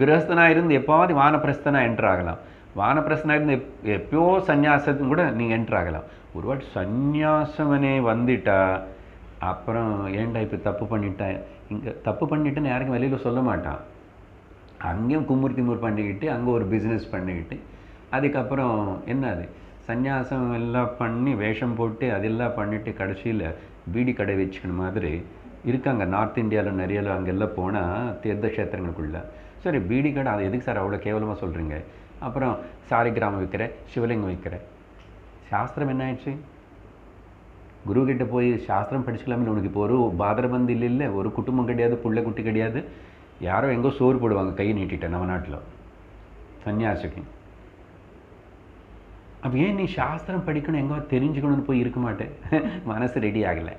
கிரகஸ்தனாக இருந்து எப்போவாவது வானப்பிரஸ்தனா என்ட்ரு ஆகலாம் வானப்பிரஸ்தனாக இருந்து எப் எப்பயோ கூட நீங்கள் என்ட்ரு ஆகலாம் ஒரு வாட்டி சந்நியாசமனே வந்துட்டா அப்புறம் ஏன்டா இப்போ தப்பு பண்ணிட்டேன்? இங்கே தப்பு பண்ணிட்டேன்னு யாருக்கும் வெளியில் சொல்ல மாட்டான். அங்கேயும் குமுர் திமுர் பண்ணிக்கிட்டு அங்கே ஒரு பிஸ்னஸ் பண்ணிக்கிட்டு அதுக்கப்புறம் என்னது? சந்நியாசம் எல்லாம் பண்ணி வேஷம் போட்டு அதெல்லாம் பண்ணிட்டு கடைசியில் பீடி கடை வச்சுக்கணும் மாதிரி இருக்காங்க. நார்த் இந்தியாவில் நிறைய அங்கெல்லாம் போனால் தீர்த்த கஷேத்திரங்களுக்குள்ளே. சரி பீடி கடை அது எதுக்கு சார் அவ்வளோ கேவலமாக சொல்கிறீங்க அப்புறம் சாரி கிராமம் விற்கிற சிவலிங்கம் விற்கிற சாஸ்திரம் என்ன ஆயிடுச்சு? குரு கிட்ட போய் சாஸ்திரம் படிச்சுக்கலாமே உனக்கு இப்போ ஒரு பாதரபந்து இல்லை இல்லை ஒரு குடும்பம் கிடையாது புள்ள குட்டி கிடையாது. யாரோ எங்கோ சோறு போடுவாங்க கை நீட்டிட்டேன் நம்ம நாட்டில். சன்னியாசிக்கு. அப்போ ஏன் நீ சாஸ்திரம் படிக்கணும் எங்கோ தெரிஞ்சுக்கணும்னு போய் இருக்க மாட்டேன் மனசு ரெடி ஆகலை.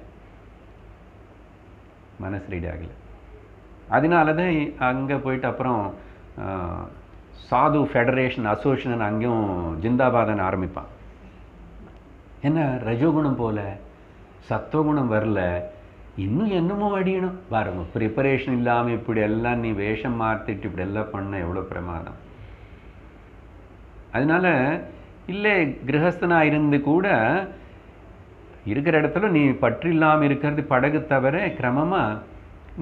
மனசு ரெடி ஆகலை. அதனால தான் அங்கே போயிட்டு அப்புறம் சாது ஃபெடரேஷன் அசோசியேஷன் அங்கேயும் ஜிந்தாபாதன் ஆரம்பிப்பான். என்ன ரஜோகுணம் போல சத்துவகுணம் வரல இன்னும் என்னமோ அடியணும். பாருங்க ப்ரிப்பரேஷன் இல்லாமல் இப்படி எல்லாம் நீ வேஷம் மாற்றிட்டு இப்படி எல்லாம் பண்ண எவ்வளோ பிரமாதம். அதனால இல்லை கிரகஸ்தனாக இருந்து கூட இருக்கிற இடத்துல நீ பற்று இல்லாமல் இருக்கிறது படகு தவிர கிரமமாக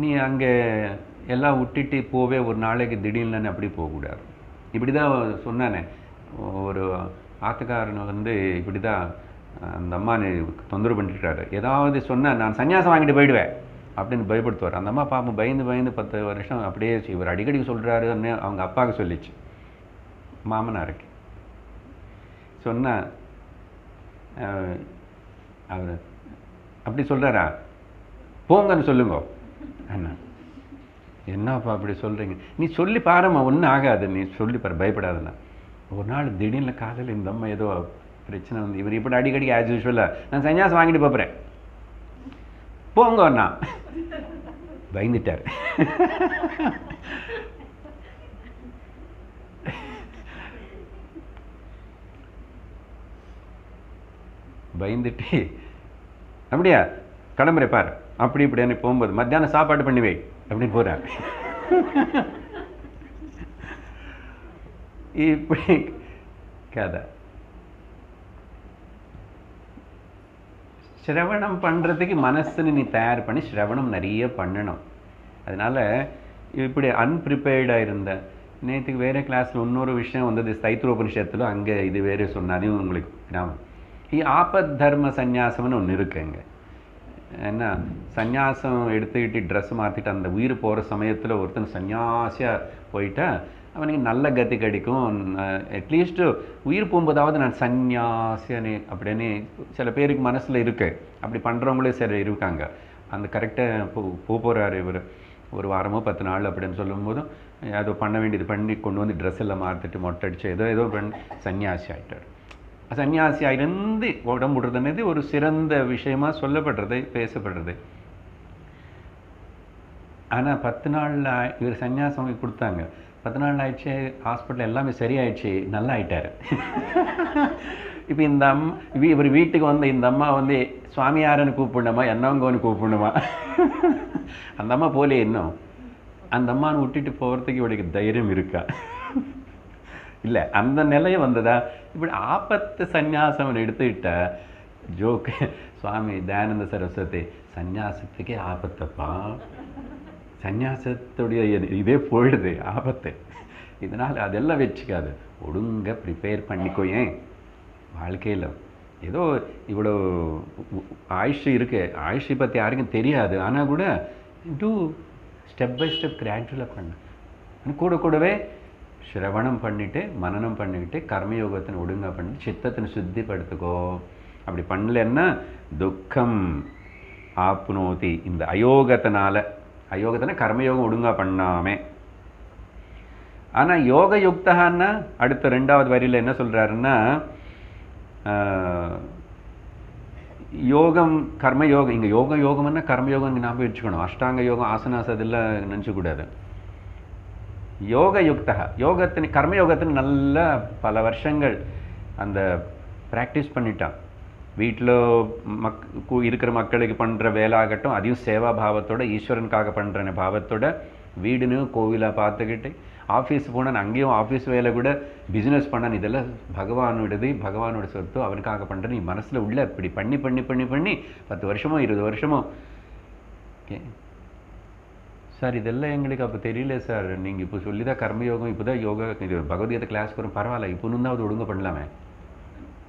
நீ அங்கே எல்லாம் விட்டுட்டு போவே ஒரு நாளைக்கு திடீர்னு அப்படி போகக்கூடாது. இப்படி தான் சொன்னானே. ஒரு ஆத்துக்காரன் வந்து இப்படி தான் அந்த அம்மா தொந்தரவு பண்ணிட்டாரு ஏதாவது சொன்னால் நான் சன்னியாசம் வாங்கிட்டு போயிடுவேன் அப்படின்னு பயப்படுத்துவார். அந்த அம்மா பாப்போம் பயந்து பயந்து பத்து வருஷம் அப்படியே இவர் அடிக்கடி சொல்கிறாருன்னு அவங்க அப்பாவுக்கு சொல்லிச்சு. மாமனாருக்கு சொன்னால் அவர் அப்படி சொல்கிறாரா போங்கன்னு சொல்லுங்க. அண்ணா என்னப்பா அப்படி சொல்கிறீங்க நீ சொல்லி பாரும்மா ஒன்றும் ஆகாது. நீ சொல்லி பாரு பயப்படாதண்ணா. ஒரு நாள் திடீர்னு காதல் இந்த அம்மா ஏதோ பிரச்சனை வந்து இவர் இப்படி அடிக்கடி ஆஸ் யூஸ்வலாக நான் சன்னியாசம் வாங்கிட்டு போகிறேன் போங்க அண்ணா. பயந்துட்டார். பயந்துட்டு அப்படியா? கிளம்புறேன் பாரு. அப்படி இப்படின்னு போகும்போது மத்தியானம் சாப்பாடு பண்ணி வை அப்படின்னு போகிறார் இப்படி கதை. ஸ்ரவணம் பண்ணுறதுக்கு மனசுன்னு நீ தயார் பண்ணி ஸ்ரவணம் நிறைய பண்ணணும். அதனால் இப்படி அன்பிரிப்பேர்டாக இருந்த நேற்றுக்கு வேறு கிளாஸில் இன்னொரு விஷயம் வந்தது ஸ்தைத்ரோபனிஷத்தில் அங்கே இது வேறு சொன்னாலையும் உங்களுக்கு ஞாபகம் ஆபத் தர்ம சந்நியாசம்னு ஒன்று இருக்குங்க என்ன சந்நியாசம் எடுத்துக்கிட்டு ட்ரெஸ் மாற்றிட்டு அந்த உயிர் போகிற சமயத்தில் ஒருத்தன் சந்நியாசியாக போயிட்டா அவனுக்கு நல்ல கதி கிடைக்கும். அட்லீஸ்ட்டு உயிர் போகும்போதாவது நான் சந்நியாசினே அப்படின்னு சில பேருக்கு மனசில் இருக்கு. அப்படி பண்ணுறவங்களே சில இருக்காங்க. அந்த கரெக்டாக போ போகிறாரு இவர். ஒரு வாரமோ பத்து நாள் அப்படின்னு சொல்லும்போதும் ஏதோ பண்ண வேண்டியது பண்ணி கொண்டு வந்து ட்ரெஸ் எல்லாம் மாற்றிட்டு மொட்டை அடிச்சு ஏதோ ஏதோ பண்ணி சன்னியாசி ஆகிட்டார் சன்னியாசியாயிருந்து உடம்பு விடுறதுனது ஒரு சிறந்த விஷயமா சொல்லப்படுறது பேசப்படுறது. ஆனால் பத்து நாளில் இவர் சன்னியாசம் கொடுத்தாங்க. பத்து நாள் ஆயிடுச்சு ஹாஸ்பிட்டல் எல்லாமே சரியாயிடுச்சு நல்லா ஆயிட்டார் இப்போ இந்த அம்மா இவர் வீட்டுக்கு வந்த இந்த அம்மா வந்து சுவாமியாரன்னு கூப்பிடணுமா என்னவங்கன்னு கூப்பிடணுமா? அந்த அம்மா போலே இன்னும். அந்த அம்மான்னு விட்டுட்டு போகிறதுக்கு இவளுக்கு தைரியம் இருக்கா? இல்லை அந்த நிலையை வந்ததா? இப்படி ஆபத்து சந்நியாசம் எடுத்துக்கிட்ட ஜோக்கு சுவாமி தயானந்த சரஸ்வதி சந்நியாசத்துக்கே ஆபத்தப்பா. சந்நியாசத்துடைய இது- இதே போயிடுது ஆபத்து. இதனால் அதெல்லாம் வச்சுக்காது. ஒழுங்க ப்ரிப்பேர் பண்ணிக்கோ ஏன்? வாழ்க்கையில் ஏதோ இவ்வளோ உ- ஆயுஷ் இருக்கு. ஆயுஷை பற்றி யாருக்கும் தெரியாது. ஆனால் கூட டூ ஸ்டெப் பை ஸ்டெப் கிராஜுவலாக பண்ண. கூட கூடவே சிரவணம் பண்ணிட்டு மனனம் பண்ணிக்கிட்டு கர்மயோகத்தின் ஒடுங்க பண்ணி சித்தத்தினை சுத்திப்படுத்துக்கோ. அப்படி பண்ணலன்னா துக்கம் ஆப்னோதி இந்த அயோகத்தினால அயோகத்தின கர்மயோகம் ஒழுங்கா பண்ணாமே. ஆனால் யோக யுக்தகான்னா அடுத்த ரெண்டாவது வரியில் என்ன சொல்கிறாருன்னா யோகம் கர்மயோகம் இங்கே யோகம் யோகம்னா கர்மயோகம் இங்க ஞாபகம் வச்சுக்கணும். அஷ்டாங்க யோகம் ஆசனாஸ் அதெல்லாம் நினச்சக்கூடாது யோக யுக்தக யோகத்தின் கர்மயோகத்தின் நல்ல பல வருஷங்கள் அந்த ப்ராக்டிஸ் பண்ணிட்டான். வீட்டில் மக் கு- இருக்கிற மக்களுக்கு பண்ணுற வேலை ஆகட்டும் அதையும் சேவா பாவத்தோட ஈஸ்வரனுக்காக பண்ணுற பாவத்தோட வீடுன்னு கோவிலாக பார்த்துக்கிட்டு ஆஃபீஸ் போனான் அங்கேயும் ஆஃபீஸ் வேலை கூட பிஸ்னஸ் பண்ணான். இதெல்லாம் பகவானோடது பகவானோட சொத்து அவனுக்காக பண்ணுற நீ மனசில் உள்ள இப்படி பண்ணி பண்ணி பண்ணி பண்ணி பத்து வருஷமோ இருபது வருஷமோ ஓகே சார் இதெல்லாம் எங்களுக்கு அப்போ தெரியல சார். நீங்கள் இப்போ சொல்லி தான் கர்மயோகம் இப்போ தான் யோகா இது பகவத்கீதை கிளாஸ்க்கு வரும். பரவாயில்ல இப்போ தான் ஒழுங்கா பண்ணலாமே.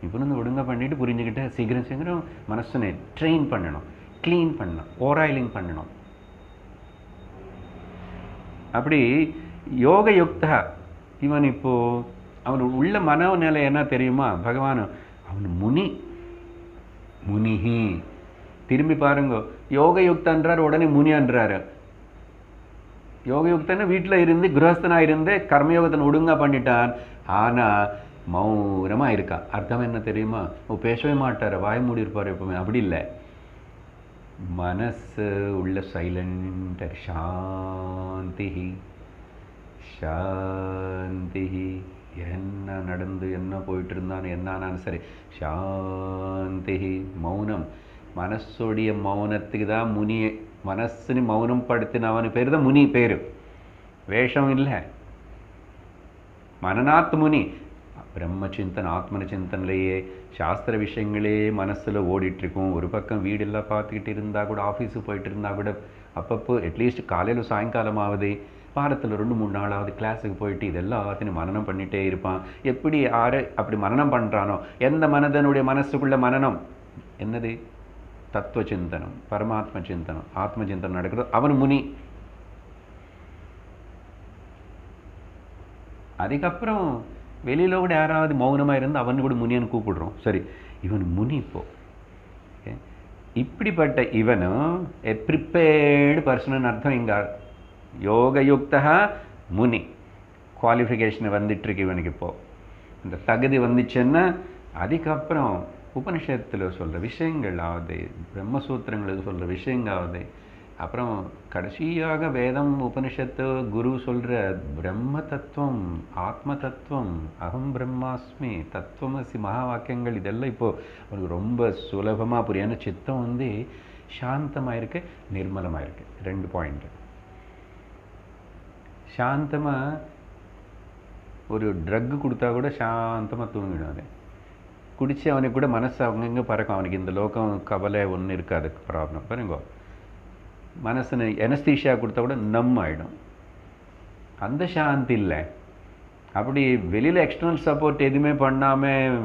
இப்போ வந்து ஒழுங்காக பண்ணிட்டு புரிஞ்சுக்கிட்டு சீக்கிரம் சீக்கிரம் மனசனை ட்ரெயின் பண்ணணும். க்ளீன் பண்ணணும். ஓராயிலிங் பண்ணணும். அப்படி யோக யுக்தா இவன் இப்போ அவன் உள்ள மனநிலை என்ன தெரியுமா? பகவான் அவன் முனி. முனிஹி. திரும்பி பாருங்க யோக யுக்தான்றார் உடனே முனின்றாரு யோகயுக்தன்னு வீட்டில் இருந்து கிரகஸ்தனாக இருந்து கர்மயோகத்தை ஒழுங்கா பண்ணிட்டான். ஆனால் மௌனமா இருக்கான் அர்த்தம் என்ன தெரியுமா? ஓ பேசவே மாட்டார். வாய் மூடி இருப்பார் எப்பவுமே. அப்படி இல்லை. மனசு உள்ள சைலண்ட சாந்தி. சாந்தி. என்ன நடந்து என்ன போயிட்டு இருந்தான் என்ன ஆனாலும் சரி. சாந்தி. மௌனம். மனசுடைய மௌனத்துக்கு தான் முனி மனசுని மௌனம் படுத்தினவன் பேர் தான் முனி பேரு. வேஷம் இல்லை. மனநாத் முனி. பிரம்ம சிந்தன் ஆத்மன சிந்தனையிலேயே சாஸ்திர விஷயங்களே மனசுல ஓடிட்டு இருக்கும் ஒரு பக்கம் வீடெல்லாம் பார்த்துக்கிட்டு இருந்தா கூட ஆஃபீஸுக்கு போயிட்டு இருந்தா கூட அப்பப்போ அட்லீஸ்ட் காலையில சாயங்காலமாவது வாரத்தில் ரெண்டு மூணு நாளாவது கிளாஸுக்கு போயிட்டு இதெல்லாத்தையும் மனநம் பண்ணிட்டே இருப்பான். எப்படி யாரு அப்படி மனநம் பண்றானோ? எந்த மனதனுடைய மனசுக்குள்ள மனனம்? என்னது? தத்துவ சிந்தனம் பரமாத்ம சிந்தனம் ஆத்ம சிந்தனம் நடக்கிறது அவன் முனி அதுக்கப்புறம் வெளியில கூட யாராவது மௌனமா இருந்து அவன் கூட முனியன்னு கூப்பிடுறோம் சரி இவன் முனி இப்போ Okay. இப்படிப்பட்ட இவனும் எ ப்ரிப்பேர்டு பர்சன் அர்த்தம் இங்க யோகயுக்தா முனி குவாலிஃபிகேஷன் வந்துட்டு இருக்கு இவனுக்கு இப்போ இந்த தகுதி வந்துச்சுன்னா அதுக்கப்புறம் உபனிஷத்தில் சொல்கிற விஷயங்களாவது பிரம்மசூத்திரங்களுக்கு சொல்கிற விஷயங்காவது அப்புறம் கடைசியாக வேதம் உபனிஷத்து குரு சொல்கிற பிரம்ம தத்துவம் ஆத்ம தத்துவம் அகம் பிரம்மாஸ்மி தத்துவமசி மகா வாக்கியங்கள் இதெல்லாம் இப்போது அவனுக்கு ரொம்ப சுலபமாக புரியான சித்தம் வந்து சாந்தமாக இருக்கு நிர்மலமாக இருக்கு ரெண்டு பாயிண்ட் சாந்தமாக ஒரு ட்ரக் கொடுத்தா கூட சாந்தமாக தூங்கிடும் அது. குடிச்சு அவனுக்கு கூட மனசு அவங்கங்க பறக்கும். அவனுக்கு இந்த லோகம் கவலை ஒன்றும் இருக்காது. ப்ராப்ளம் பாருங்க. மனசுன்னு எனஸ்தீஷியா கொடுத்தா கூட நம் ஆகிடும் அந்த சாந்தி இல்லை. அப்படி வெளியில் எக்ஸ்டர்னல் சப்போர்ட் எதுவுமே பண்ணாமல்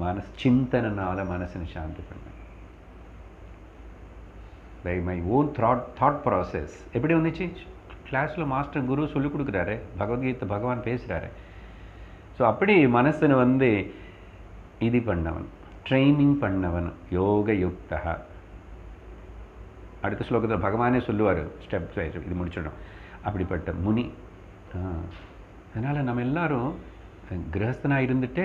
மனசு சிந்தனைனால மனசுன்னு சாந்தி பண்ணேன் லை மை ஓன் த்ராட் தாட் ப்ராசஸ் எப்படி வந்துச்சு? கிளாஸில் மாஸ்டர் குரு சொல்லிக் கொடுக்குறாரு. பகவத்கீதை பகவான் பேசுகிறாரு ஸோ அப்படி மனசனை வந்து இது பண்ணவன் ட்ரைனிங் பண்ணவன் யோக யுக்தா அடுத்த ஸ்லோகத்தில் பகவானே சொல்லுவார் ஸ்டெப் இது முடிச்சிடும் அப்படிப்பட்ட முனி. அதனால் நம்ம எல்லாரும் கிரகஸ்தனாக இருந்துட்டு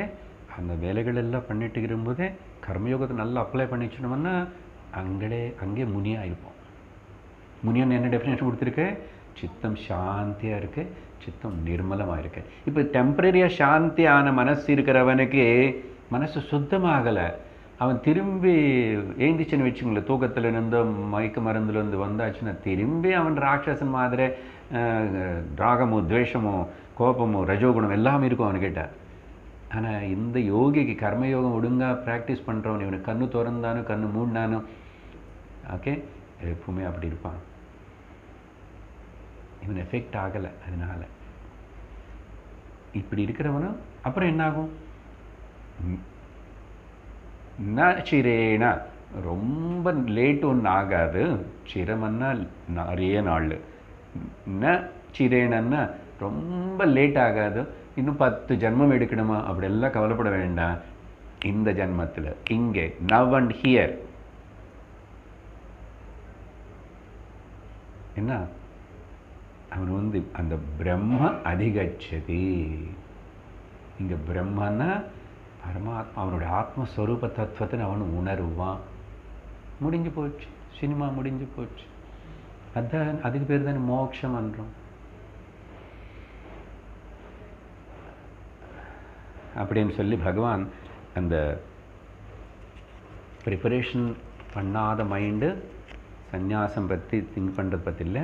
அந்த வேலைகள் எல்லாம் பண்ணிட்டு இருக்கும்போதே கர்மயோகத்தை நல்லா அப்ளை பண்ணிச்சிட்டோம்னா அங்கே அங்கே முனியாக இருப்போம். முனியன் என்ன டெஃபினேஷன் கொடுத்துருக்கு? சித்தம் சாந்தியாக இருக்குது சித்தம் நிர்மலமாக இருக்கு. இப்போ டெம்பரரியாக சாந்தியான மனசு இருக்கிறவனுக்கு மனசு சுத்தமாகலை. அவன் திரும்பி ஏந்திச்சுன்னு வச்சுங்களேன் தூக்கத்தில் இருந்தோ மயக்க மருந்துலேருந்து வந்தாச்சுன்னா திரும்பி அவன் ராட்சசன் மாதிரி ராகமோ துவேஷமோ கோபமோ ரஜோகுணம் எல்லாமே இருக்கும் அவன்கிட்ட. ஆனால் இந்த யோகிக்கு கர்மயோகம் ஒழுங்காக ப்ராக்டிஸ் பண்ணுறவன் இவனுக்கு கண்ணு திறந்தானும் கண்ணு மூடினானும் ஓகே எப்பவுமே அப்படி இருப்பான். இவன் எஃபெக்ட் ஆகலை அதனால. இப்படி இருக்கிறவனும் அப்புறம் என்னாகும்? ந சிரேனா ரொம்ப லேட் ஒன்று ஆகாது. சிரமன்னா நிறைய நாள். ந சிரேனன்னா ரொம்ப லேட் ஆகாது. இன்னும் பத்து ஜென்மம் எடுக்கணுமா? அப்படியெல்லாம் கவலைப்பட வேண்டாம். இந்த ஜென்மத்தில். இங்கே நவ் அண்ட் ஹியர் என்ன? அவன் வந்து அந்த பிரம்ம அதிகச்சதி இங்கே பிரம்மன்னா பரமாத்மா அவனுடைய ஆத்மஸ்வரூப தத்துவத்தை அவன் உணருவான். முடிஞ்சு போச்சு. சினிமா முடிஞ்சு போச்சு. அதான் அதுக்கு பேர் தானே மோட்சம் என்றோம். அப்படின்னு சொல்லி பகவான் அந்த ப்ரிப்பரேஷன் பண்ணாத மைண்டு சந்நியாசம் பற்றி திங்க் பண்ணுறது பற்றி இல்லை.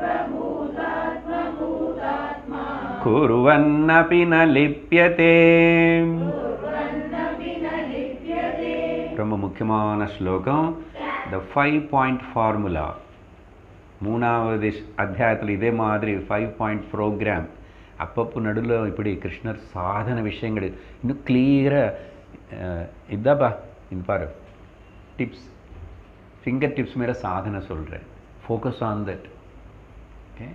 कुर्वन्नपि न लिप्यते ரொம்ப முக்கியமான ஸ்லோகம் த ஃபைவ் பாயிண்ட் ஃபார்முலா மூணாவது அத்தியாயத்தில் இதே மாதிரி ஃபைவ் பாயிண்ட் ப்ரோக்ராம் அப்பப்போ நடுவில் இப்படி கிருஷ்ணர் சாதன விஷயங்கள் இன்னும் கிளியராக இதாப்பா இன் பாரு டிப்ஸ் ஃபிங்கர் டிப்ஸ் மேலே சாதனை சொல்கிறேன் focus on that okay